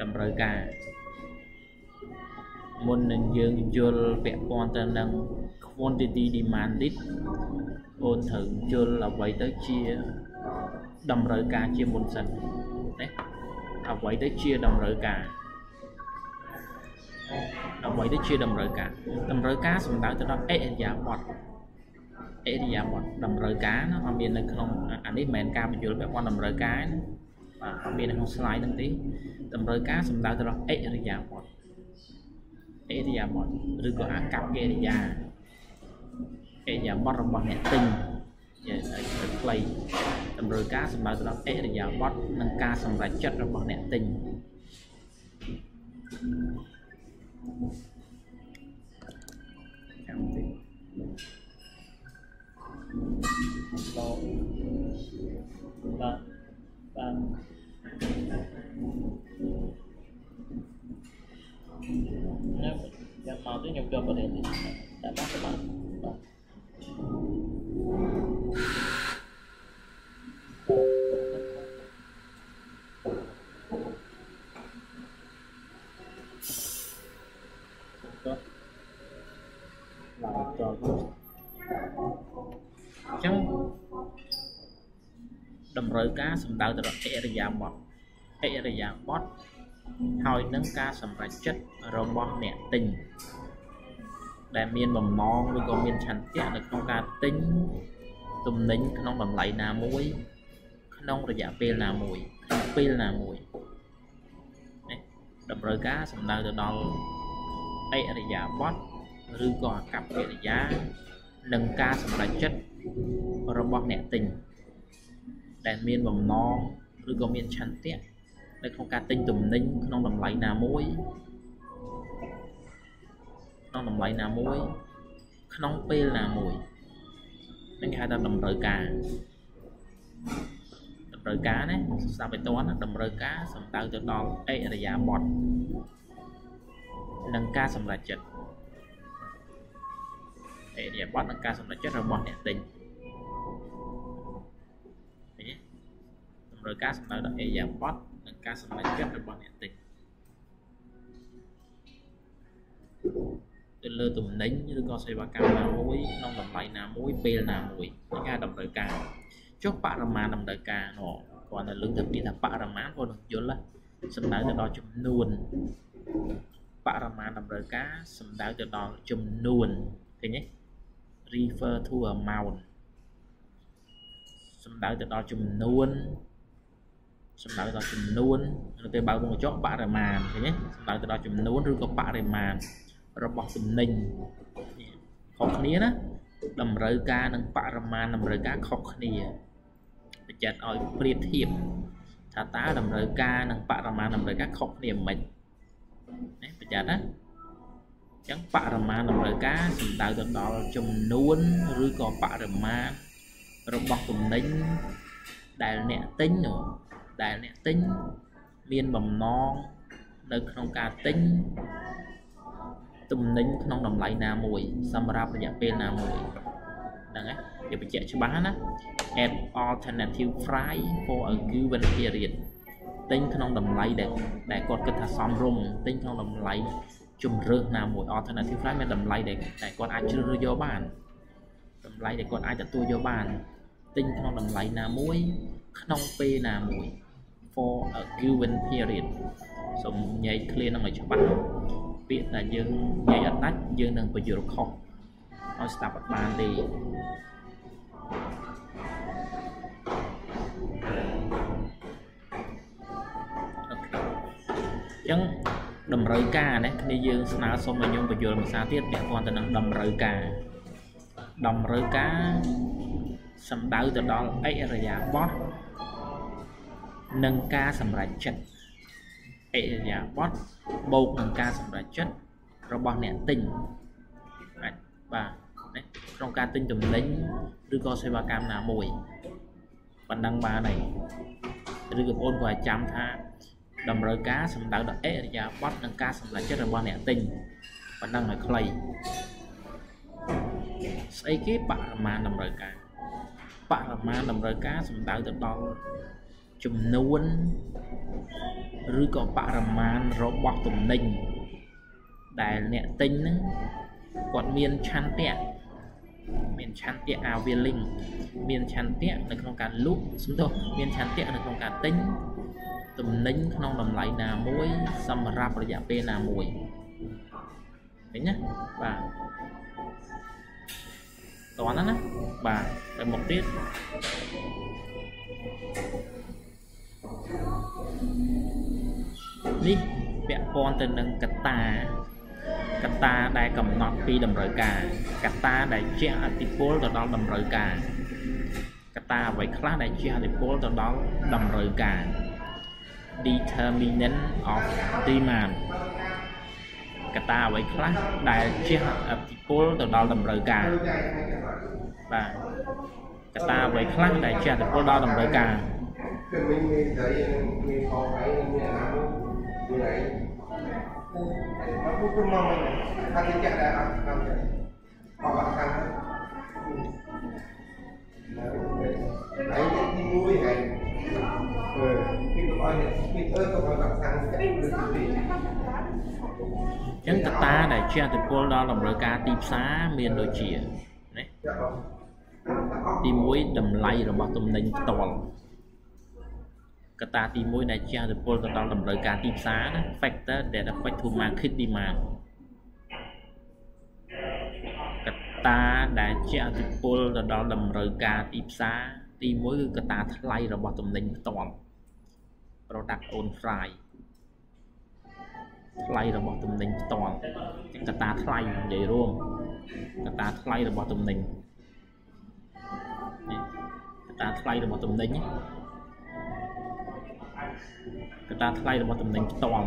តម្រូវការ មុននឹងយើងយល់ពាក់ព័ន្ធទៅនឹង quantity demanded អូនត្រូវយល់អ្វីទៅជាតម្រូវការជាមុនសិនណាអ្វីទៅជាតម្រូវការអ្វីទៅជាតម្រូវការតម្រូវការសំដៅទៅដល់អិរិយាបថអិរិយាបថតម្រូវការណាអត់មាននៅក្នុងអានេះមិនមែនការបញ្យល់ពាក់ព័ន្ធតម្រូវការណាបាទអត់មាននៅក្នុង slide ហ្នឹងទេតម្រូវការសំដៅទៅដល់អិរិយាបថ អិរិយាបថឬក៏អាកប្បកិរិយាអិរិយាបថរបស់អ្នកទិញនិយាយឲ្យខ្លីតម្រូវការសំដៅទៅដល់អិរិយាបថនិងការសម្រេចចិត្តរបស់អ្នកទិញចាំតិចលោកបាទបាទ ណាចាំមកទៅខ្ញុំយកប្រទេសនេះតែបាទបាទតម្រូវការសំដៅទៅរកអរិយាបថអរិយាបថ ហើយនឹងការសម្រេចចិត្តរបស់អ្នកទិញដែលមានបំណងឬក៏មានឆន្ទៈនៅក្នុងការទិញទំនិញក្នុងតម្លៃណាមួយ ក្នុងរយៈពេលណាមួយក្នុងពេលណាមួយនេះតម្រូវការសំដៅទៅដល់អរិយាបថឬក៏អកប្បកិរិយានិងការសម្រេចចិត្តរបស់អ្នកទិញដែលមានបំណងឬក៏មានឆន្ទៈ នៅក្នុងការទិញទំនិញក្នុងតម្លៃណាមួយក្នុងតម្លៃណាមួយ ក្នុងពេលណាមួយនឹងគេហៅថាតម្រូវការតម្រូវការណាស្ដាប់ឲ្យតន់តម្រូវការសំដៅទៅដល់អិរិយាបថនិងការសម្រេចចិត្តអិរិយាបថនិងការសម្រេចចិត្តរបស់អ្នកទិញត្រូវការសំដៅដល់អេយ៉ាបត និងការសម្រេចចិត្តរបស់អ្នកទិញទៅលើទំនិញឬក៏សេវាកម្មណាមួយក្នុងតម្លៃណាមួយពេលណាមួយនៃការតម្រូវការចុះបរិមាណតម្រូវការនោះគាត់នៅលើកទៅពីថាបរិមាណគាត់នឹងយល់សំដៅទៅដល់ចំនួនបរិមាណតម្រូវការសំដៅទៅដល់ចំនួនឃើញទេ refer to amount សំដៅទៅដល់ចំនួន សំដៅដល់ចំនួននៅពេលបើកវងកញ្ចក់បរិមាណឃើញទេសំដៅទៅដល់ចំនួនឬក៏បរិមាណរបស់ទំនិញខុសគ្នាណាតម្រូវការនិងបរិមាណតម្រូវការខុសគ្នាបញ្ជាក់ឲ្យប្រៀបធៀបថាតើតម្រូវការនិងបរិមាណតម្រូវការខុសគ្នាមិនណាបញ្ជាក់ណាអញ្ចឹងបរិមាណតម្រូវការសំដៅទៅដល់ចំនួនឬក៏បរិមាណរបស់ទំនិញដែលអ្នកទិញនោះ ដែលអ្នកទិញមានបំណងនៅក្នុងការទិញទំនិញក្នុងតម្លៃណាមួយ សម្រាប់រយៈពេលណាមួយហ្នឹងណាវាបញ្ជាក់ច្បាស់ណា add alternative price for a given period ទិញក្នុងតម្លៃដែលដែលគាត់គិតថាសមរម្យទិញក្នុងតម្លៃជំរើសណាមួយ alternative price មានតម្លៃដែលដែលគាត់អាចជ្រើសរើសយកបានតម្លៃដែលគាត់អាចទទួលយកបានទិញក្នុងតម្លៃណាមួយ ក្នុងពេលណាមួយ for a given period សូមញែក clear នឹងឲ្យច្បាស់ពាក្យដែលយើងនិយាយអត់ដាច់យើងនឹងបញ្យល់ខុសឲ្យស្ដាប់អត់បានទេចឹងតម្រូវការណាគ្នាយើងស្នើសុំឲ្យខ្ញុំបញ្យល់ភាសាទៀតពាក់ព័ន្ធទៅនឹងតម្រូវការតម្រូវការសំដៅទៅដល់អិរិយាបថ និងការសម្រេចចិត្តអិរិយាបថបូកនឹងការសម្រេចចិត្តរបស់អ្នកទិញបាទបាទក្នុងការទិញទំនិញឬក៏សេវាកម្មណាមួយប៉ុណ្ណឹងបានហើយឬក៏បងប្អូនគាត់ចាំថាតម្រូវការសំដៅដល់អិរិយាបថនិងការសម្រេចចិត្តរបស់អ្នកទិញប៉ុណ្ណឹងឲ្យខ្លីស្អីគេបរិមាណតម្រូវការបរិមាណតម្រូវការសំដៅទៅដល់ ចំនួនឬក៏បរិមាណរបស់ទំនិញដែលអ្នកទិញហ្នឹងគាត់មានឆន្ទៈមានឆន្ទៈ are willing មានឆន្ទៈនៅក្នុងការលក់សំដៅមានឆន្ទៈនៅក្នុងការទិញទំនិញក្នុងតម្លៃណាមួយ សម្រាប់រយៈពេលណាមួយឃើញណាបាទតោះណាណាបាទទៅមុខទៀត នេះពាក់ព័ន្ធទៅនឹងកតាកតាដែលកំណត់ពីតម្រូវការកតាដែលជះអតិពលទៅដល់តម្រូវការកតាអ្វីខ្លះដែលជះអតិពលទៅដល់តម្រូវការ determinant of demand កតាអ្វីខ្លះដែលជះអតិពលទៅដល់តម្រូវការបាទកតាអ្វីខ្លះដែលជះឥទ្ធិពលដល់តម្រូវការ គឺមានមានស្រីមានខោអីមានអាណាមានអីមកពុទ្ធមកថាគេចាក់ដែរអត់តាមទេអត់បាក់តាមហើយទីមួយហើយអឺគេទៅឲ្យគេទៅទៅឲ្យបាក់តាមចាក់ឬទីចឹងកតាដែលជះឥទ្ធិពលដល់តម្រូវការទីផ្សារមានដូចជាណាទី1តម្លៃរបស់ទំនិញផ្ទាល់ កត្តាទី1ដែលជះឥទ្ធិពលទៅដល់តម្រូវការទីផ្សារណា factor that affect to market demand កត្តាដែលជះឥទ្ធិពលទៅដល់តម្រូវការទីផ្សារទី1គឺកត្តាថ្លៃរបស់ទំនិញផ្ទាល់ product own price ថ្លៃរបស់ទំនិញផ្ទាល់អញ្ចឹងកត្តាថ្លៃនិយាយរួមកត្តាថ្លៃរបស់ទំនិញកត្តាថ្លៃរបស់ទំនិញ កត្តាថ្លៃរបស់ទំនិញផ្ទាល់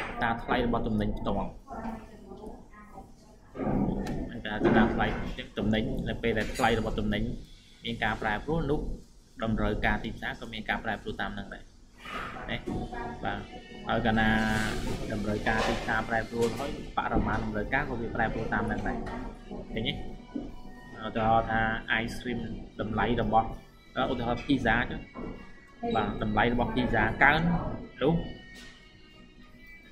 កត្តាថ្លៃរបស់ទំនិញផ្ទាល់កត្តាថ្លៃទំនិញនៅពេលដែលថ្លៃរបស់ទំនិញមានការប្រែប្រួលនោះតម្រូវការទីផ្សារក៏មានការប្រែប្រួលតាមនឹងដែរណាបាទហើយកាលណាតម្រូវការទីផ្សារប្រែប្រួលហើយបរិមាណតម្រូវការក៏វាប្រែប្រួលតាមនឹងដែរឃើញទេ ឧទាហរណ៍ថា ice cream តម្លៃរបស់ឧទាហរណ៍ pizza ចុះបាទតម្លៃរបស់ pizza កើននោះ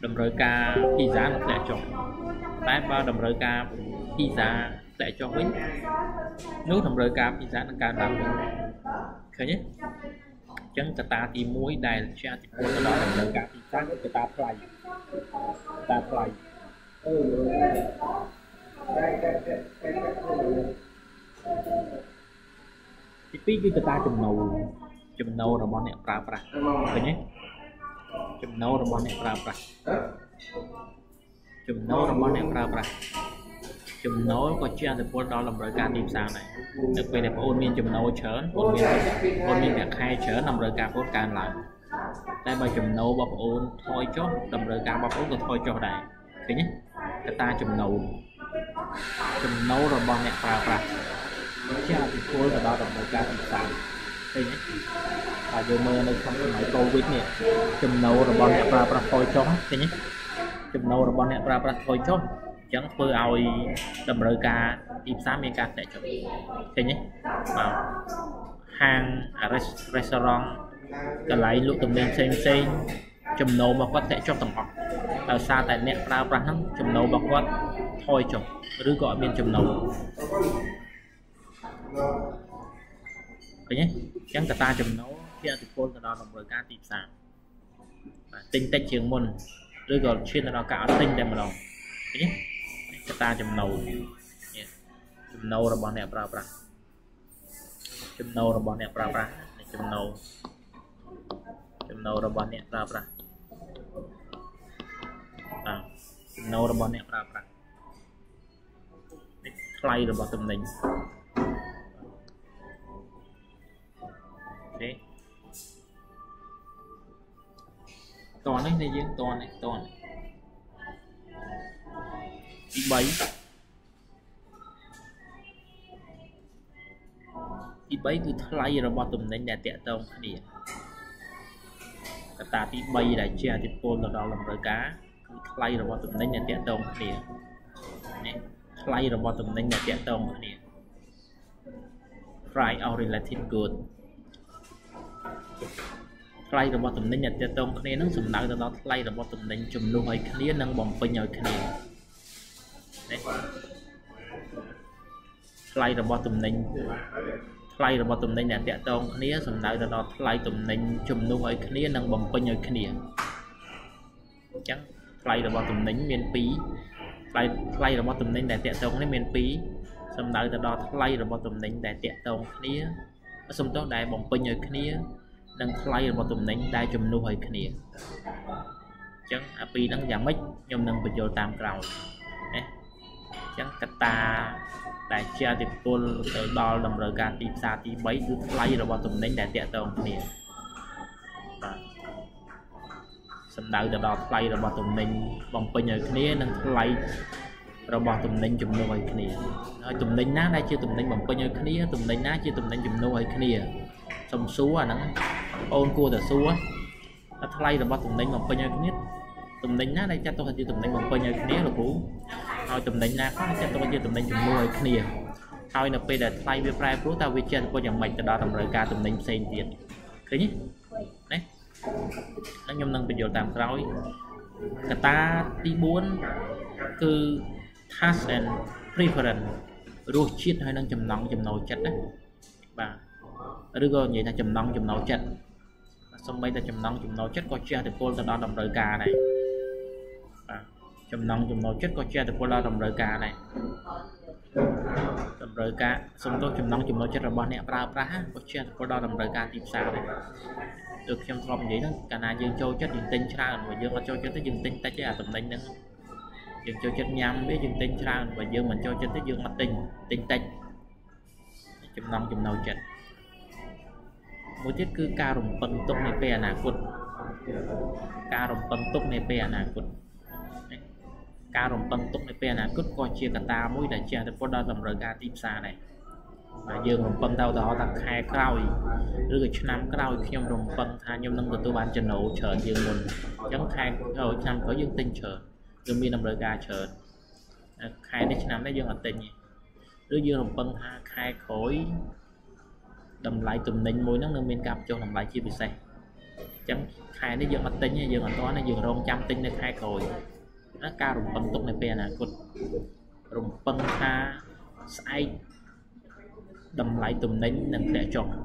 តម្រូវការ pizza នឹងធ្លាក់ចុះតែបើតម្រូវការ pizza ធ្លាក់ចុះវិញនោះតម្រូវការ pizza នឹងកើនឡើងវិញឃើញទេចឹងកត្តាទី1ដែលជាអតិពលទៅដល់តម្រូវការទីផ្សារគឺកត្តាថ្លៃកត្តាថ្លៃអឺ ទី2គឺកត្តាចំណូលចំណូលរបស់អ្នកប្រើប្រាស់ឃើញទេចំណូលរបស់អ្នកប្រើប្រាស់ចំណូលរបស់អ្នកប្រើប្រាស់ចំណូលក៏ជាអតិពលដល់តម្រូវការទីផ្សារដែរនៅពេលដែលបងអូនមានចំណូលច្រើនបងមានបងមានប្រាក់ខែច្រើនតម្រូវការបងកើនឡើងតែបើចំណូលរបស់បងអូនថយចុះតម្រូវការរបស់បងអូនក៏ថយចុះដែរឃើញទេកត្តាចំណូលចំណូលរបស់អ្នកប្រើប្រាស់ ជាអតិពលទៅដល់តម្រូវការទីផ្សារឃើញទេហើយយើងមើលនៅក្នុងសម័យកូវីដនេះចំណូលរបស់អ្នកប្រើប្រាស់ថយចុះឃើញទេចំណូលរបស់អ្នកប្រើប្រាស់ថយចុះចឹងធ្វើឲ្យតម្រូវការទីផ្សារមានការធ្លាក់ចុះឃើញទេបាទហាង restaurant កន្លែងលក់ទំនិញផ្សេងផ្សេងចំណូលរបស់គាត់ធ្លាក់ចុះទាំងអស់ដោយសារតែអ្នកប្រើប្រាស់ហ្នឹងចំណូលរបស់គាត់ថយចុះឬក៏អត់មានចំណូល ឃើញទេអញ្ចឹងកត្តាចំណូលជាឥទ្ធិពលទៅដល់តម្រូវការទីផ្សារបាទទិញតិចជាងមុនឬក៏ឈានទៅដល់ការអត់ទិញតែម្ដងឃើញទេកត្តាចំណូលចំណូលរបស់អ្នកប្រើប្រាស់ចំណូលរបស់អ្នកប្រើប្រាស់ចំណូលចំណូលរបស់អ្នកប្រើប្រាស់បាទចំណូលរបស់អ្នកប្រើប្រាស់ថ្លៃរបស់ទំនិញ អូខេតនេះនេះយើងតនេះតនេះទី3ទី3គឺថ្លៃរបស់ទំនិញដែលតាក់ទងគ្នាកត្តាទី3ដែលជាអតិពលទៅដល់តម្រូវការគឺថ្លៃរបស់ទំនិញដែលតាក់ទងគ្នានេះថ្លៃរបស់ទំនិញដែលតាក់ទងគ្នា price of related good ថ្លៃរបស់ទំនិញដែលតាក់ទងគ្នានឹងសំដៅទៅដល់ថ្លៃរបស់ទំនិញជំនួសឲ្យគ្នានិងបំពេញឲ្យគ្នានេះថ្លៃរបស់ទំនិញថ្លៃរបស់ទំនិញដែលតាក់ទងគ្នាសំដៅទៅដល់ថ្លៃទំនិញជំនួសឲ្យគ្នានិងបំពេញឲ្យគ្នាអញ្ចឹងថ្លៃរបស់ទំនិញមាន2ថ្លៃថ្លៃរបស់ទំនិញដែលតាក់ទងនេះមាន2សំដៅទៅដល់ថ្លៃរបស់ទំនិញដែលតាក់ទងគ្នាសំដៅដែលបំពេញឲ្យគ្នា និងថ្លៃរបស់ទំនិញដែលជំនួសឲ្យគ្នាអញ្ចឹងអាពីរហ្នឹងយ៉ាងម៉េចខ្ញុំនឹងបញ្យល់តាមក្រោយណាអញ្ចឹងកត្តាដែលជាអតិពលទៅដល់តម្រូវការទីផ្សារទី3គឺថ្លៃរបស់ទំនិញដែលតាក់ទងគ្នាបាទសំដៅទៅដល់ថ្លៃរបស់ទំនិញបំពេញឲ្យគ្នានិងថ្លៃរបស់ទំនិញជំនួសឲ្យគ្នាហើយទំនិញណាដែលជាទំនិញបំពេញឲ្យគ្នាទំនិញណាជាទំនិញជំនួសឲ្យគ្នា សុំសួរអាហ្នឹងអូនគួរតែសួរថាថ្លៃរបស់ទំនិញបំពេញឲ្យគ្នាទំនិញណាដែលចាត់ទុកថាជាទំនិញបំពេញឲ្យគ្នាលោកគ្រូហើយតំណែងណាខ្លះចាត់ទុកជាតំណែងជំនួសឲ្យគ្នាហើយនៅពេលដែលថ្លៃវាប្រែប្រួលតើវាចេះធ្វើយ៉ាងម៉េចទៅដល់តម្រូវការតំណែងផ្សេងទៀតឃើញទេណាខ្ញុំនឹងបញ្យល់តាមក្រោយកត្តាទី4គឺ task and preference រសជាតិហើយនឹងចំណង់ចំណូលចិត្តណាបាទ ឬក៏និយាយថាចំណង់ចំណូលចិត្តសម្បីតែចំណង់ចំណូលចិត្តក៏ជះឥទ្ធិពលទៅដល់តម្រូវការដែរចំណង់ចំណូលចិត្តក៏ជាឥទ្ធិពលដល់តម្រូវការដែរតម្រូវការសំទោសចំណង់ចំណូលចិត្តរបស់អ្នកប្រើប្រាស់ក៏ជាឥទ្ធិពលដល់តម្រូវការទីផ្សារដែរដូចខ្ញុំធ្លាប់និយាយហ្នឹងកាលណាយើងចូលចិត្តយើងទិញច្រើនបើយើងអត់ចូលចិត្តទេយើងទិញតិចទេអាតំណែងហ្នឹងយើងចូលចិត្តញ៉ាំវាយើងទិញច្រើនបើយើងមិនចូលចិត្តទេយើងអត់ទិញទិញតិចចំណង់ចំណូលចិត្ត មួយទៀតគឺការរំពឹងទុកនៃពេលអនាគតការរំពឹងទុកនៃពេលអនាគតការរំពឹងទុកនៅពេលអនាគតក៏ជាកត្តាមួយដែលជាឥទ្ធិពលដល់តម្រូវការទីផ្សារដែរបាទយើងរំពឹងទៅឧទាហរណ៍ថាខែក្រោយឬក៏ឆ្នាំក្រោយខ្ញុំរំពឹងថាខ្ញុំនឹងទទួលបានចំណូលច្រើនជាងមុនអញ្ចឹងខែក្រោយឆ្នាំក្រោយយើងទិញច្រើនយើងមានតម្រូវការច្រើនខែនេះឆ្នាំនេះយើងអត់ទិញទេឬយើងរំពឹងថាខែក្រោយ តម្លៃទំនិញមួយហ្នឹងនឹងមានការបញ្ចុះតម្លៃជាពិសេសអញ្ចឹងខែនេះយើងអត់ទិញទេយើងអត់ទាន់ទេយើងរងចាំទិញនៅខែក្រោយការរំពឹងទុកនៅពេលអនាគតរំពឹងថាស្អែកតម្លៃទំនិញនឹងធ្លាក់ចុះអ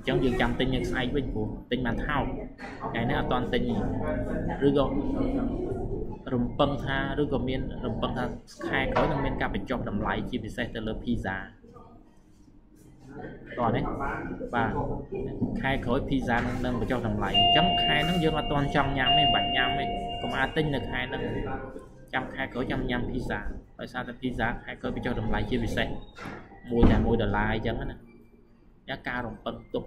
ញ្ចឹងយើងចាំទិញនៅស្អែកវិញព្រោះទិញបានថោកថ្ងៃនេះអត់តាន់ទិញឬក៏រំពឹងថាឬក៏មានរំពឹងថាខែក្រោយនឹងមានការបញ្ចុះតម្លៃជាពិសេសទៅលើ pizza តោះនេះបាទខែក្រោយ pizza នឹងបញ្ចុះតម្លៃអញ្ចឹងខែហ្នឹងយើងអត់ទាន់ចង់ញ៉ាំទេបាច់ញ៉ាំទេកុំអាចទិញនៅខែហ្នឹងចាំខែក្រោយចាំញ៉ាំ pizza ដោយសារតែ pizza ខែក្រោយបញ្ចុះតម្លៃជាពិសេសមួយតែ1ដុល្លារអញ្ចឹងណាយ៉ាងការរំពឹងទុក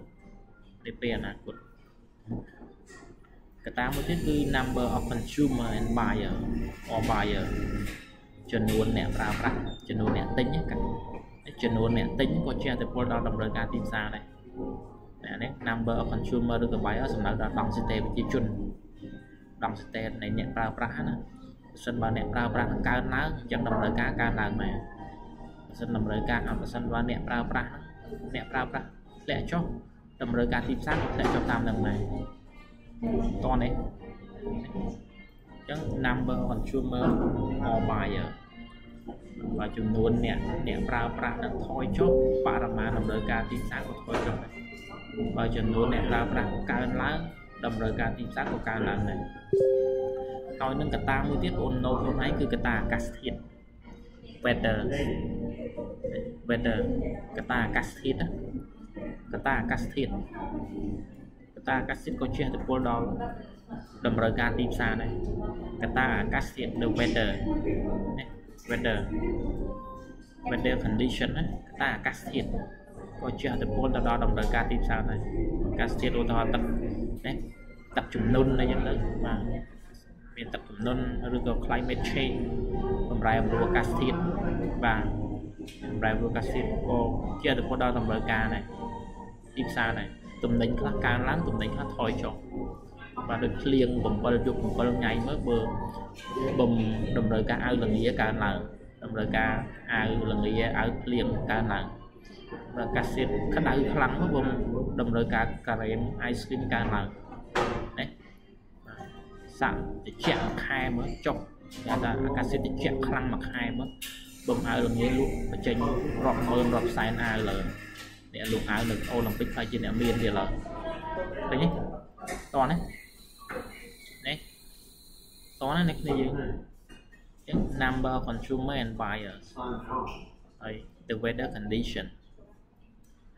នៅពេលអនាគតកត្តាមួយទៀតគឺ number of consumer and buyer or buyer ចំនួនអ្នកប្រើប្រាស់ចំនួនអ្នកទិញហ្នឹង ចំនួនអ្នកទិញក៏ជាឥទ្ធិពលដល់តម្រូវការទីផ្សារដែរអានេះ number of consumer ឬក៏ buyer សំដៅដល់ density ប្រជាជន density នៃអ្នកប្រើប្រាស់ណាបើសិនបើអ្នកប្រើប្រាស់កើនឡើងអញ្ចឹងតម្រូវការកើនឡើងដែរបើសិនតម្រូវការបើសិនបើអ្នកប្រើប្រាស់អ្នកប្រើប្រាស់ធ្លាក់ចុះតម្រូវការទីផ្សារក៏ធ្លាក់ចុះតាមនឹងដែរតោះនេះអញ្ចឹង number of consumer or buyer បើ ចំនួនអ្នកអ្នកប្រើប្រាស់នឹងថយចុះបរិមាណតម្រូវការទីផ្សារក៏ថយចុះដែរបើចំនួនអ្នកប្រើប្រាស់កើនឡើងតម្រូវការទីផ្សារក៏កើនឡើងដែរហើយនឹងកត្តាមួយទៀតបងប្អូន note ខ្លួនឯងគឺកត្តាអាកាសធាតុ weather weather កត្តាអាកាសធាតុកត្តាអាកាសធាតុកត្តាអាកាសធាតុក៏ជះឥទ្ធិពលដល់តម្រូវការទីផ្សារដែរកត្តាអាកាសធាតុ the weather weather weather condition ណាកត្តាអាកាសធាតុក៏ជះឥទ្ធិពលទៅដល់តម្រូវការទីផ្សារដែរអាកាសធាតុឧទាហរណ៍ទឹកណាទឹកជំនន់អីចឹងទៅបាទមានទឹកជំនន់ឬក៏ climate change បំរែបំរួលអាកាសធាតុបាទបំរែបំរួលអាកាសធាតុក៏ជះឥទ្ធិពលដល់តម្រូវការដែរទីផ្សារដែរទំនិញខ្លះកើនឡើងទំនិញខ្លះថយចុះ បាទដូចភ្លៀង7យប់7ថ្ងៃមើលបើបំតម្រូវការអាវលងាកើនឡើងតម្រូវការអាវលងាអាវភ្លៀងកើនឡើងអាកាសធាតុក្តៅខ្លាំងមកបំតម្រូវការការ៉េមអៃស្គ្រីមកើនឡើងណាសាក់តិចខែមើលចុះគេថាអាកាសធាតុតិចខ្លាំងមួយខែមើលបំអាវលងាលក់បញ្ចេញរាប់ម៉ឺនរាប់សែនអាវលើអ្នកលក់អាវនៅអូឡ িম্প ិកហើយជាអ្នកមានទៀតឡើយឃើញទេតោះណា តោះណាអ្នកគ្នាយើងចឹង number of consumer and buyers ហើយ the weather condition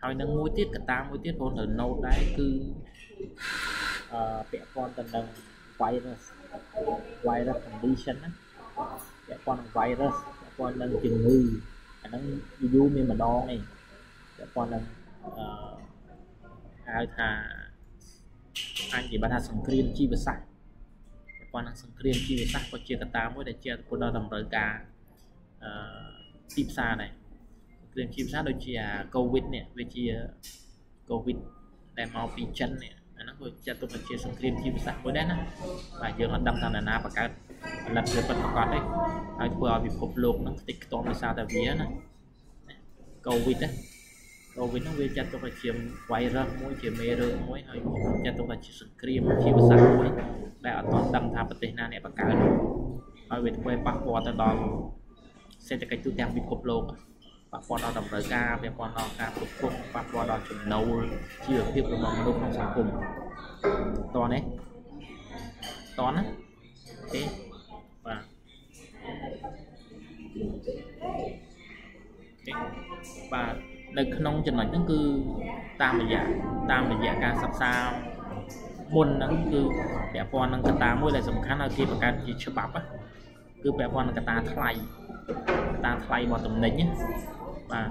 ហើយនឹងមួយទៀតកត្តាមួយទៀតបងត្រូវ note ដែរគឺអឺពាក់ព័ន្ធទៅនឹង virus virus condition ណាពាក់ព័ន្ធនឹង virus ពាក់ព័ន្ធនឹងជំងឺអាហ្នឹងយូរមានម្ដងឯងពាក់ព័ន្ធនឹងអឺហៅថាអញនិយាយថាសង្គ្រាមជីវសាស្ត្រ ព័ន្ធនឹងសង្គ្រាមជីវសាស្ត្រក៏ជាកត្តាមួយដែលជាពលដល់តម្រូវការអឺទីផ្សារដែរសង្គ្រាមជីវសាស្ត្រដូចជាអា COVID នេះវាជា COVID ដែលមកពីចិននេះអាហ្នឹងក៏ចាត់ទុកថាជាសង្គ្រាមជីវសាស្ត្រមួយដែរណាបាទយើងអត់ដឹងថាណាបង្កើតផលិតវាពិតប្រាកដទេហើយធ្វើឲ្យពិភពលោកហ្នឹងខ្ទេចខ្ទាំដោយសារតែវាណា COVID ណា COVID ហ្នឹងវាចាត់ទុកថាជា virus មួយជាមេរោគមួយហើយចាត់ទុកថាជាសង្គ្រាមជីវសាស្ត្រមួយដែលអត់ទាន់ដឹងថាប្រទេសណាអ្នកបង្កើតហើយវាធ្វើឲ្យប៉ះពាល់ទៅដល់សេដ្ឋកិច្ចទូទាំងពិភពលោកប៉ះពាល់ដល់តម្រូវការពាក់ព័ន្ធដល់ការគ្រប់គ្រងប៉ះពាល់ដល់ចំណូលជីវភាពរបស់មនុស្សក្នុងសង្គមតោះនេះតោះណាទេបាទទេបាទ នៅក្នុងចំណុចហ្នឹងគឺតាមរយៈតាមរយៈការសិក្សាមុនហ្នឹងគឺពាក់ព័ន្ធនឹងកត្តាមួយដែលសំខាន់ឲ្យគេបង្កើតជាច្បាប់គឺពាក់ព័ន្ធនឹងកត្តាថ្លៃកត្តាថ្លៃរបស់តំណែងបាទ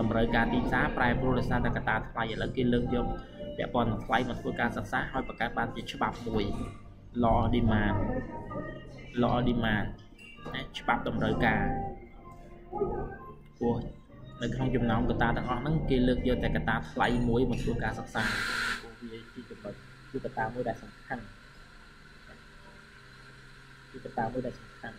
តម្រូវការទីផ្សារប្រែប្រួលដោយសារតែកត្តាថ្លៃឥឡូវគេលើកយកពាក់ព័ន្ធនឹងថ្លៃមកធ្វើការសិក្សាឲ្យបង្កើតបានជាច្បាប់មួយ law demand law demand ណាច្បាប់តម្រូវការព្រោះ នៅក្នុងចំណោមកត្តាទាំងអស់ហ្នឹងគេលើកយកតែកត្តាថ្លៃមួយមកធ្វើការសិក្សាព្រោះវាជាចំណុចគឺកត្តាមួយដែលសំខាន់គឺកត្តាមួយដែលសំខាន់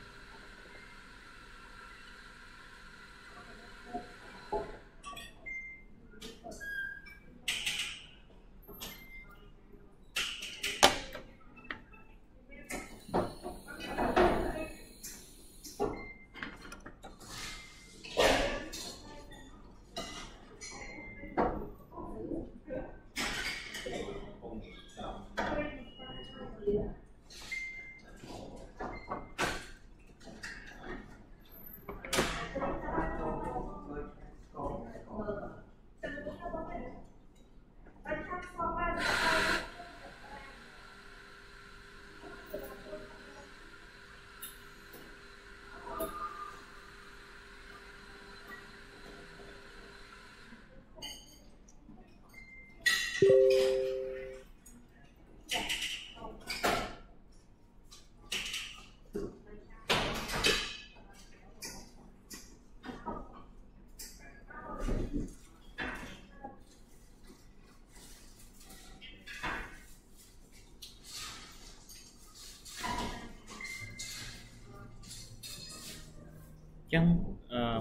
ចឹង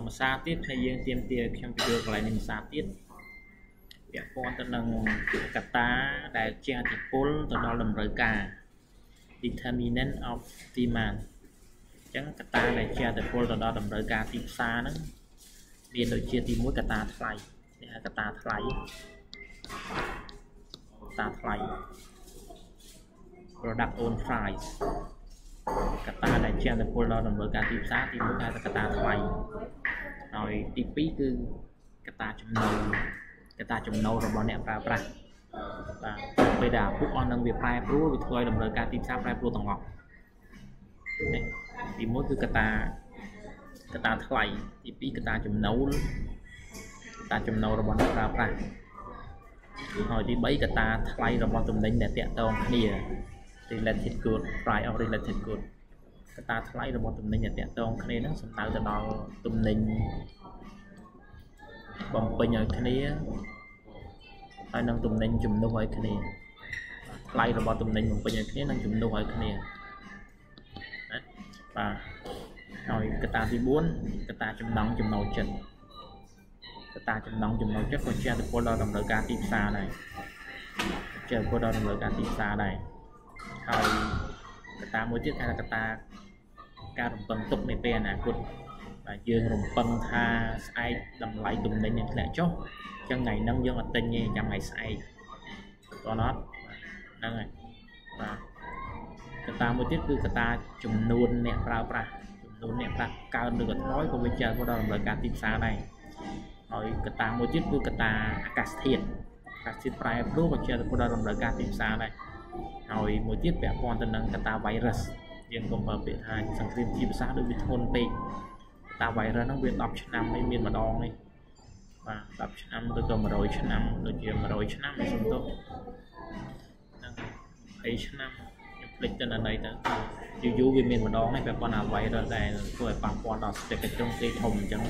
ភា សាទៀតហើយយើងទៀមទាខ្ញុំពន្យល់កន្លែងនេះភាសាទៀតពាក់ព័ន្ធទៅនឹងកត្តាដែលជាអតិពលទៅដល់តម្រូវការ determinant of demand អញ្ចឹងកត្តាដែលជាអតិពលទៅដល់តម្រូវការទីផ្សារហ្នឹងមានដូចជាទី1កត្តាថ្លៃនេះហៅកត្តាថ្លៃតាថ្លៃ product own price កត្តាដែលជាអនុពលដល់តម្រូវការទីផ្សារទី1ហៅថាកត្តាថ្លៃ ហើយទី2គឺកត្តាចំណូលកត្តាចំណូលរបស់អ្នកប្រើប្រាស់បាទពេលដែលពួកអស់នឹងវាប្រែប្រួលវាធ្វើឲ្យតម្រូវការទីផ្សារប្រែប្រួលទាំងអស់នេះទី1គឺកត្តាកត្តាថ្លៃទី2កត្តាចំណូលកត្តាចំណូលរបស់អ្នកប្រើប្រាស់ហើយទី3កត្តាថ្លៃរបស់ទំនិញដែលតាក់ទងគ្នា related good price of related good កត្តាថ្លៃរបស់ទំនិញដែលតាក់ទងគ្នាហ្នឹងសំដៅទៅដល់ទំនិញបំពេញឲ្យគ្នាហើយនឹងទំនិញជំនួសឲ្យគ្នាថ្លៃរបស់ទំនិញបំពេញឲ្យគ្នានិងជំនួសឲ្យគ្នាណាបាទហើយកត្តាទី4កត្តាចំណង់ចំណូលចិត្តកត្តាចំណង់ចំណូលចិត្តក៏ជាឥទ្ធិពលដល់តម្រូវការទីផ្សារដែរជាឥទ្ធិពលដល់តម្រូវការទីផ្សារដែរហើយកត្តាមួយទៀតគេថាកត្តា ការរំពឹងទុកនៃពេលអនាគតបាទយើងរំពឹងថាស្អែកតម្លៃទំនិញនឹងធ្លាក់ចុះអញ្ចឹងថ្ងៃហ្នឹងយើងអត់ទិញទេចាំថ្ងៃស្អែកតោះអត់ហ្នឹងហើយបាទកត្តាមួយទៀតគឺកត្តាចំនួនអ្នកប្រើប្រាស់ចំនួនអ្នកប្រាក់កើនឬក៏ថយក៏វាចាត់ទៅដល់តម្រូវការទីផ្សារដែរហើយកត្តាមួយទៀតគឺកត្តាអាកាសធាតុអាកាសធាតុប្រែប្រួលក៏ចាត់ទៅដល់តម្រូវការទីផ្សារដែរហើយមួយទៀតពាក់ព័ន្ធទៅនឹងកត្តា virus យើងកុំប្រើពាក្យថាសង្គ្រាមជីវសាស្ត្រដូចវាធ្ងន់ពេកតា virus ហ្នឹងវា10ឆ្នាំហើយមានម្ដងនេះបាទ10ឆ្នាំទៅក៏100ឆ្នាំដូចជា100ឆ្នាំសុំទោសហ្នឹង20ឆ្នាំខ្ញុំភ្លេចទៅណាណីទៅយូរយូរវាមានម្ដងហើយពាក់ព័ន្ធអា virus ដែលធ្វើឲ្យប៉ះពាល់ដល់សេដ្ឋកិច្ចក្នុងប្រទេសធំអញ្ចឹង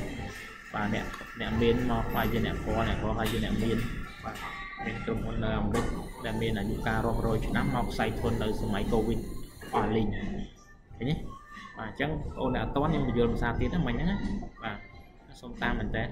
បាទអ្នកអ្នកមានមកខ្លាយជាអ្នកក្រអ្នកក្រខ្លាយជាអ្នកមានបាទមានក្រុមហ៊ុននៅអាមេរិកដែលមានអាយុកាលរាប់រយឆ្នាំមកផ្សាយធននៅសម័យកូវីដ អស់លីងឃើញទេបាទអញ្ចឹងអូនអ្នកអត់តន់ខ្ញុំបញ្យល់ភាសាទៀតហ្នឹងមិញហ្នឹងណាបាទសូមតាមមែនតើ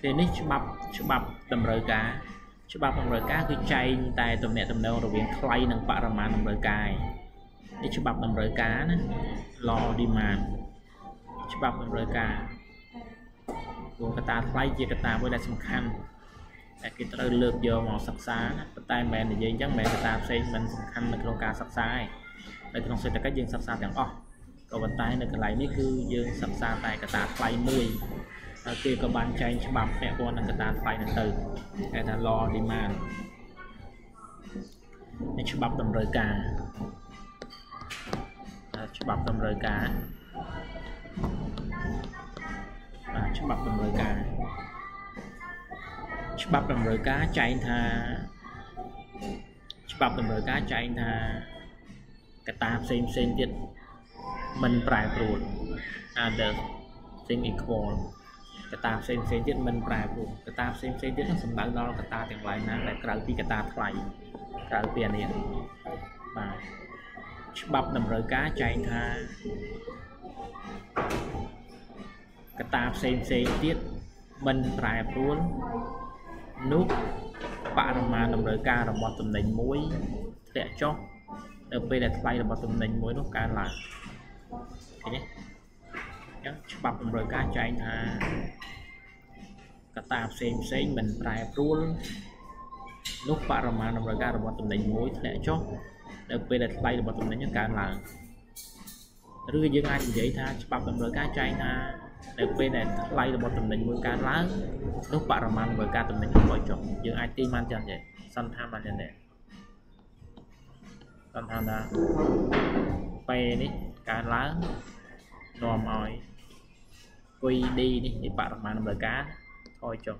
ពេលនេះច្បាប់ច្បាប់តម្រូវការ ច្បាប់តម្រូវការគឺចែងតែទំនាក់ទំនងរវាងថ្លៃនិងបរិមាណតម្រូវការនេះច្បាប់តម្រូវការណា law demand ច្បាប់តម្រូវការព្រោះកត្តាថ្លៃជាកត្តាមួយដែលសំខាន់តែគេត្រូវលើកយកមកសិក្សាណាប៉ុន្តែមិនមែននិយាយអញ្ចឹងមិនមែនកត្តាផ្សេងមិនសំខាន់នៅក្នុងការសិក្សាទេនៅក្នុងសេដ្ឋកិច្ចយើងសិក្សាទាំងអស់ក៏ប៉ុន្តែនៅកន្លែងនេះគឺយើងសិក្សាតែកត្តាថ្លៃមួយ ហើយគេក៏បានចែងច្បាប់ពាក់ព័ន្ធនឹងកត្តាថ្លៃហ្នឹងទៅគេថា law demand នេះច្បាប់តម្រូវការច្បាប់តម្រូវការបាទច្បាប់តម្រូវការច្បាប់តម្រូវការចែងថាច្បាប់តម្រូវការចែងថាកត្តាផ្សេងផ្សេងទៀតមិនប្រែប្រួល other thing equal កត្តាផ្សេងផ្សេងទៀតមិនប្រែប្រួលកត្តាផ្សេងផ្សេងទៀតនឹងសំដៅដល់កត្តាទាំងឡាយណាដែលក្រៅពីកត្តាថ្លៃក្រៅពីអានេះបាទច្បាប់តម្រូវការចែងថាកត្តាផ្សេងផ្សេងទៀតមិនប្រែប្រួលនោះបរិមាណតម្រូវការរបស់តំណែងមួយធ្លាក់ចុះនៅពេលដែលថ្លៃរបស់តំណែងមួយនោះកើនឡើងឃើញទេអញ្ចឹងច្បាប់តម្រូវការចែងថាកត្តាផ្សេងផ្សេងមិនប្រែប្រួលនោះបរិមាណតម្រូវការរបស់តំណែងមួយធ្លាក់ចុះនៅពេលដែលថ្លៃរបស់តំណែងកើនឡើងឬយើងអាចនិយាយថាច្បាប់តម្រូវការចែងថានៅពេលដែលថ្លៃរបស់តំណែងមួយកើនឡើងនោះបរិមាណតម្រូវការតំណែងថយចុះយើងអាចទាញបានចឹងទេសន្តានបានចឹងដែរសន្តានថាពេលនេះកើនឡើងនាំឲ្យ គុយ D នេះនេះបរិមាណតម្រូវការថយចុះ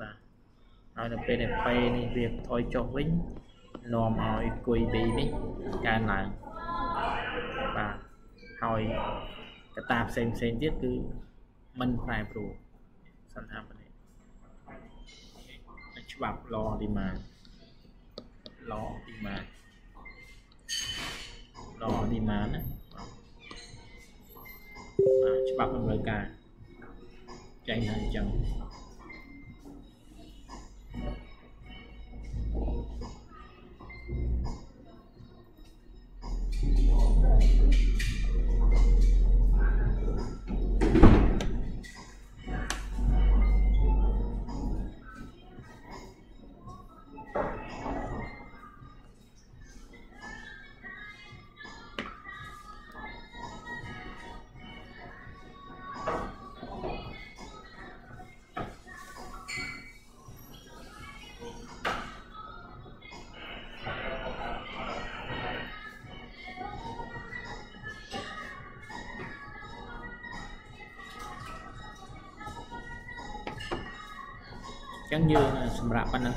បាទហើយនៅពេលដែលពេលនេះវាថយចុះវិញនាំឲ្យគុយ B នេះកើនឡើងបាទហើយកត្តាផ្សេងផ្សេងទៀតគឺមិនប្រែប្រួលសន្តាននេះច្បាប់ law demand law demand law demand ណា ច្បាប់តម្រូវការចេញហើយអញ្ចឹងចឹ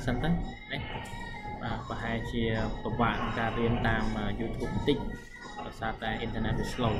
សម្រាប់ប៉ុណ្្នឹងសិនទៅនេះបាទប្រហែលជាពិបាកក្នុងការរៀនតាម YouTube បន្តិចដោយសារតែអ៊ីនធឺណិតវា slow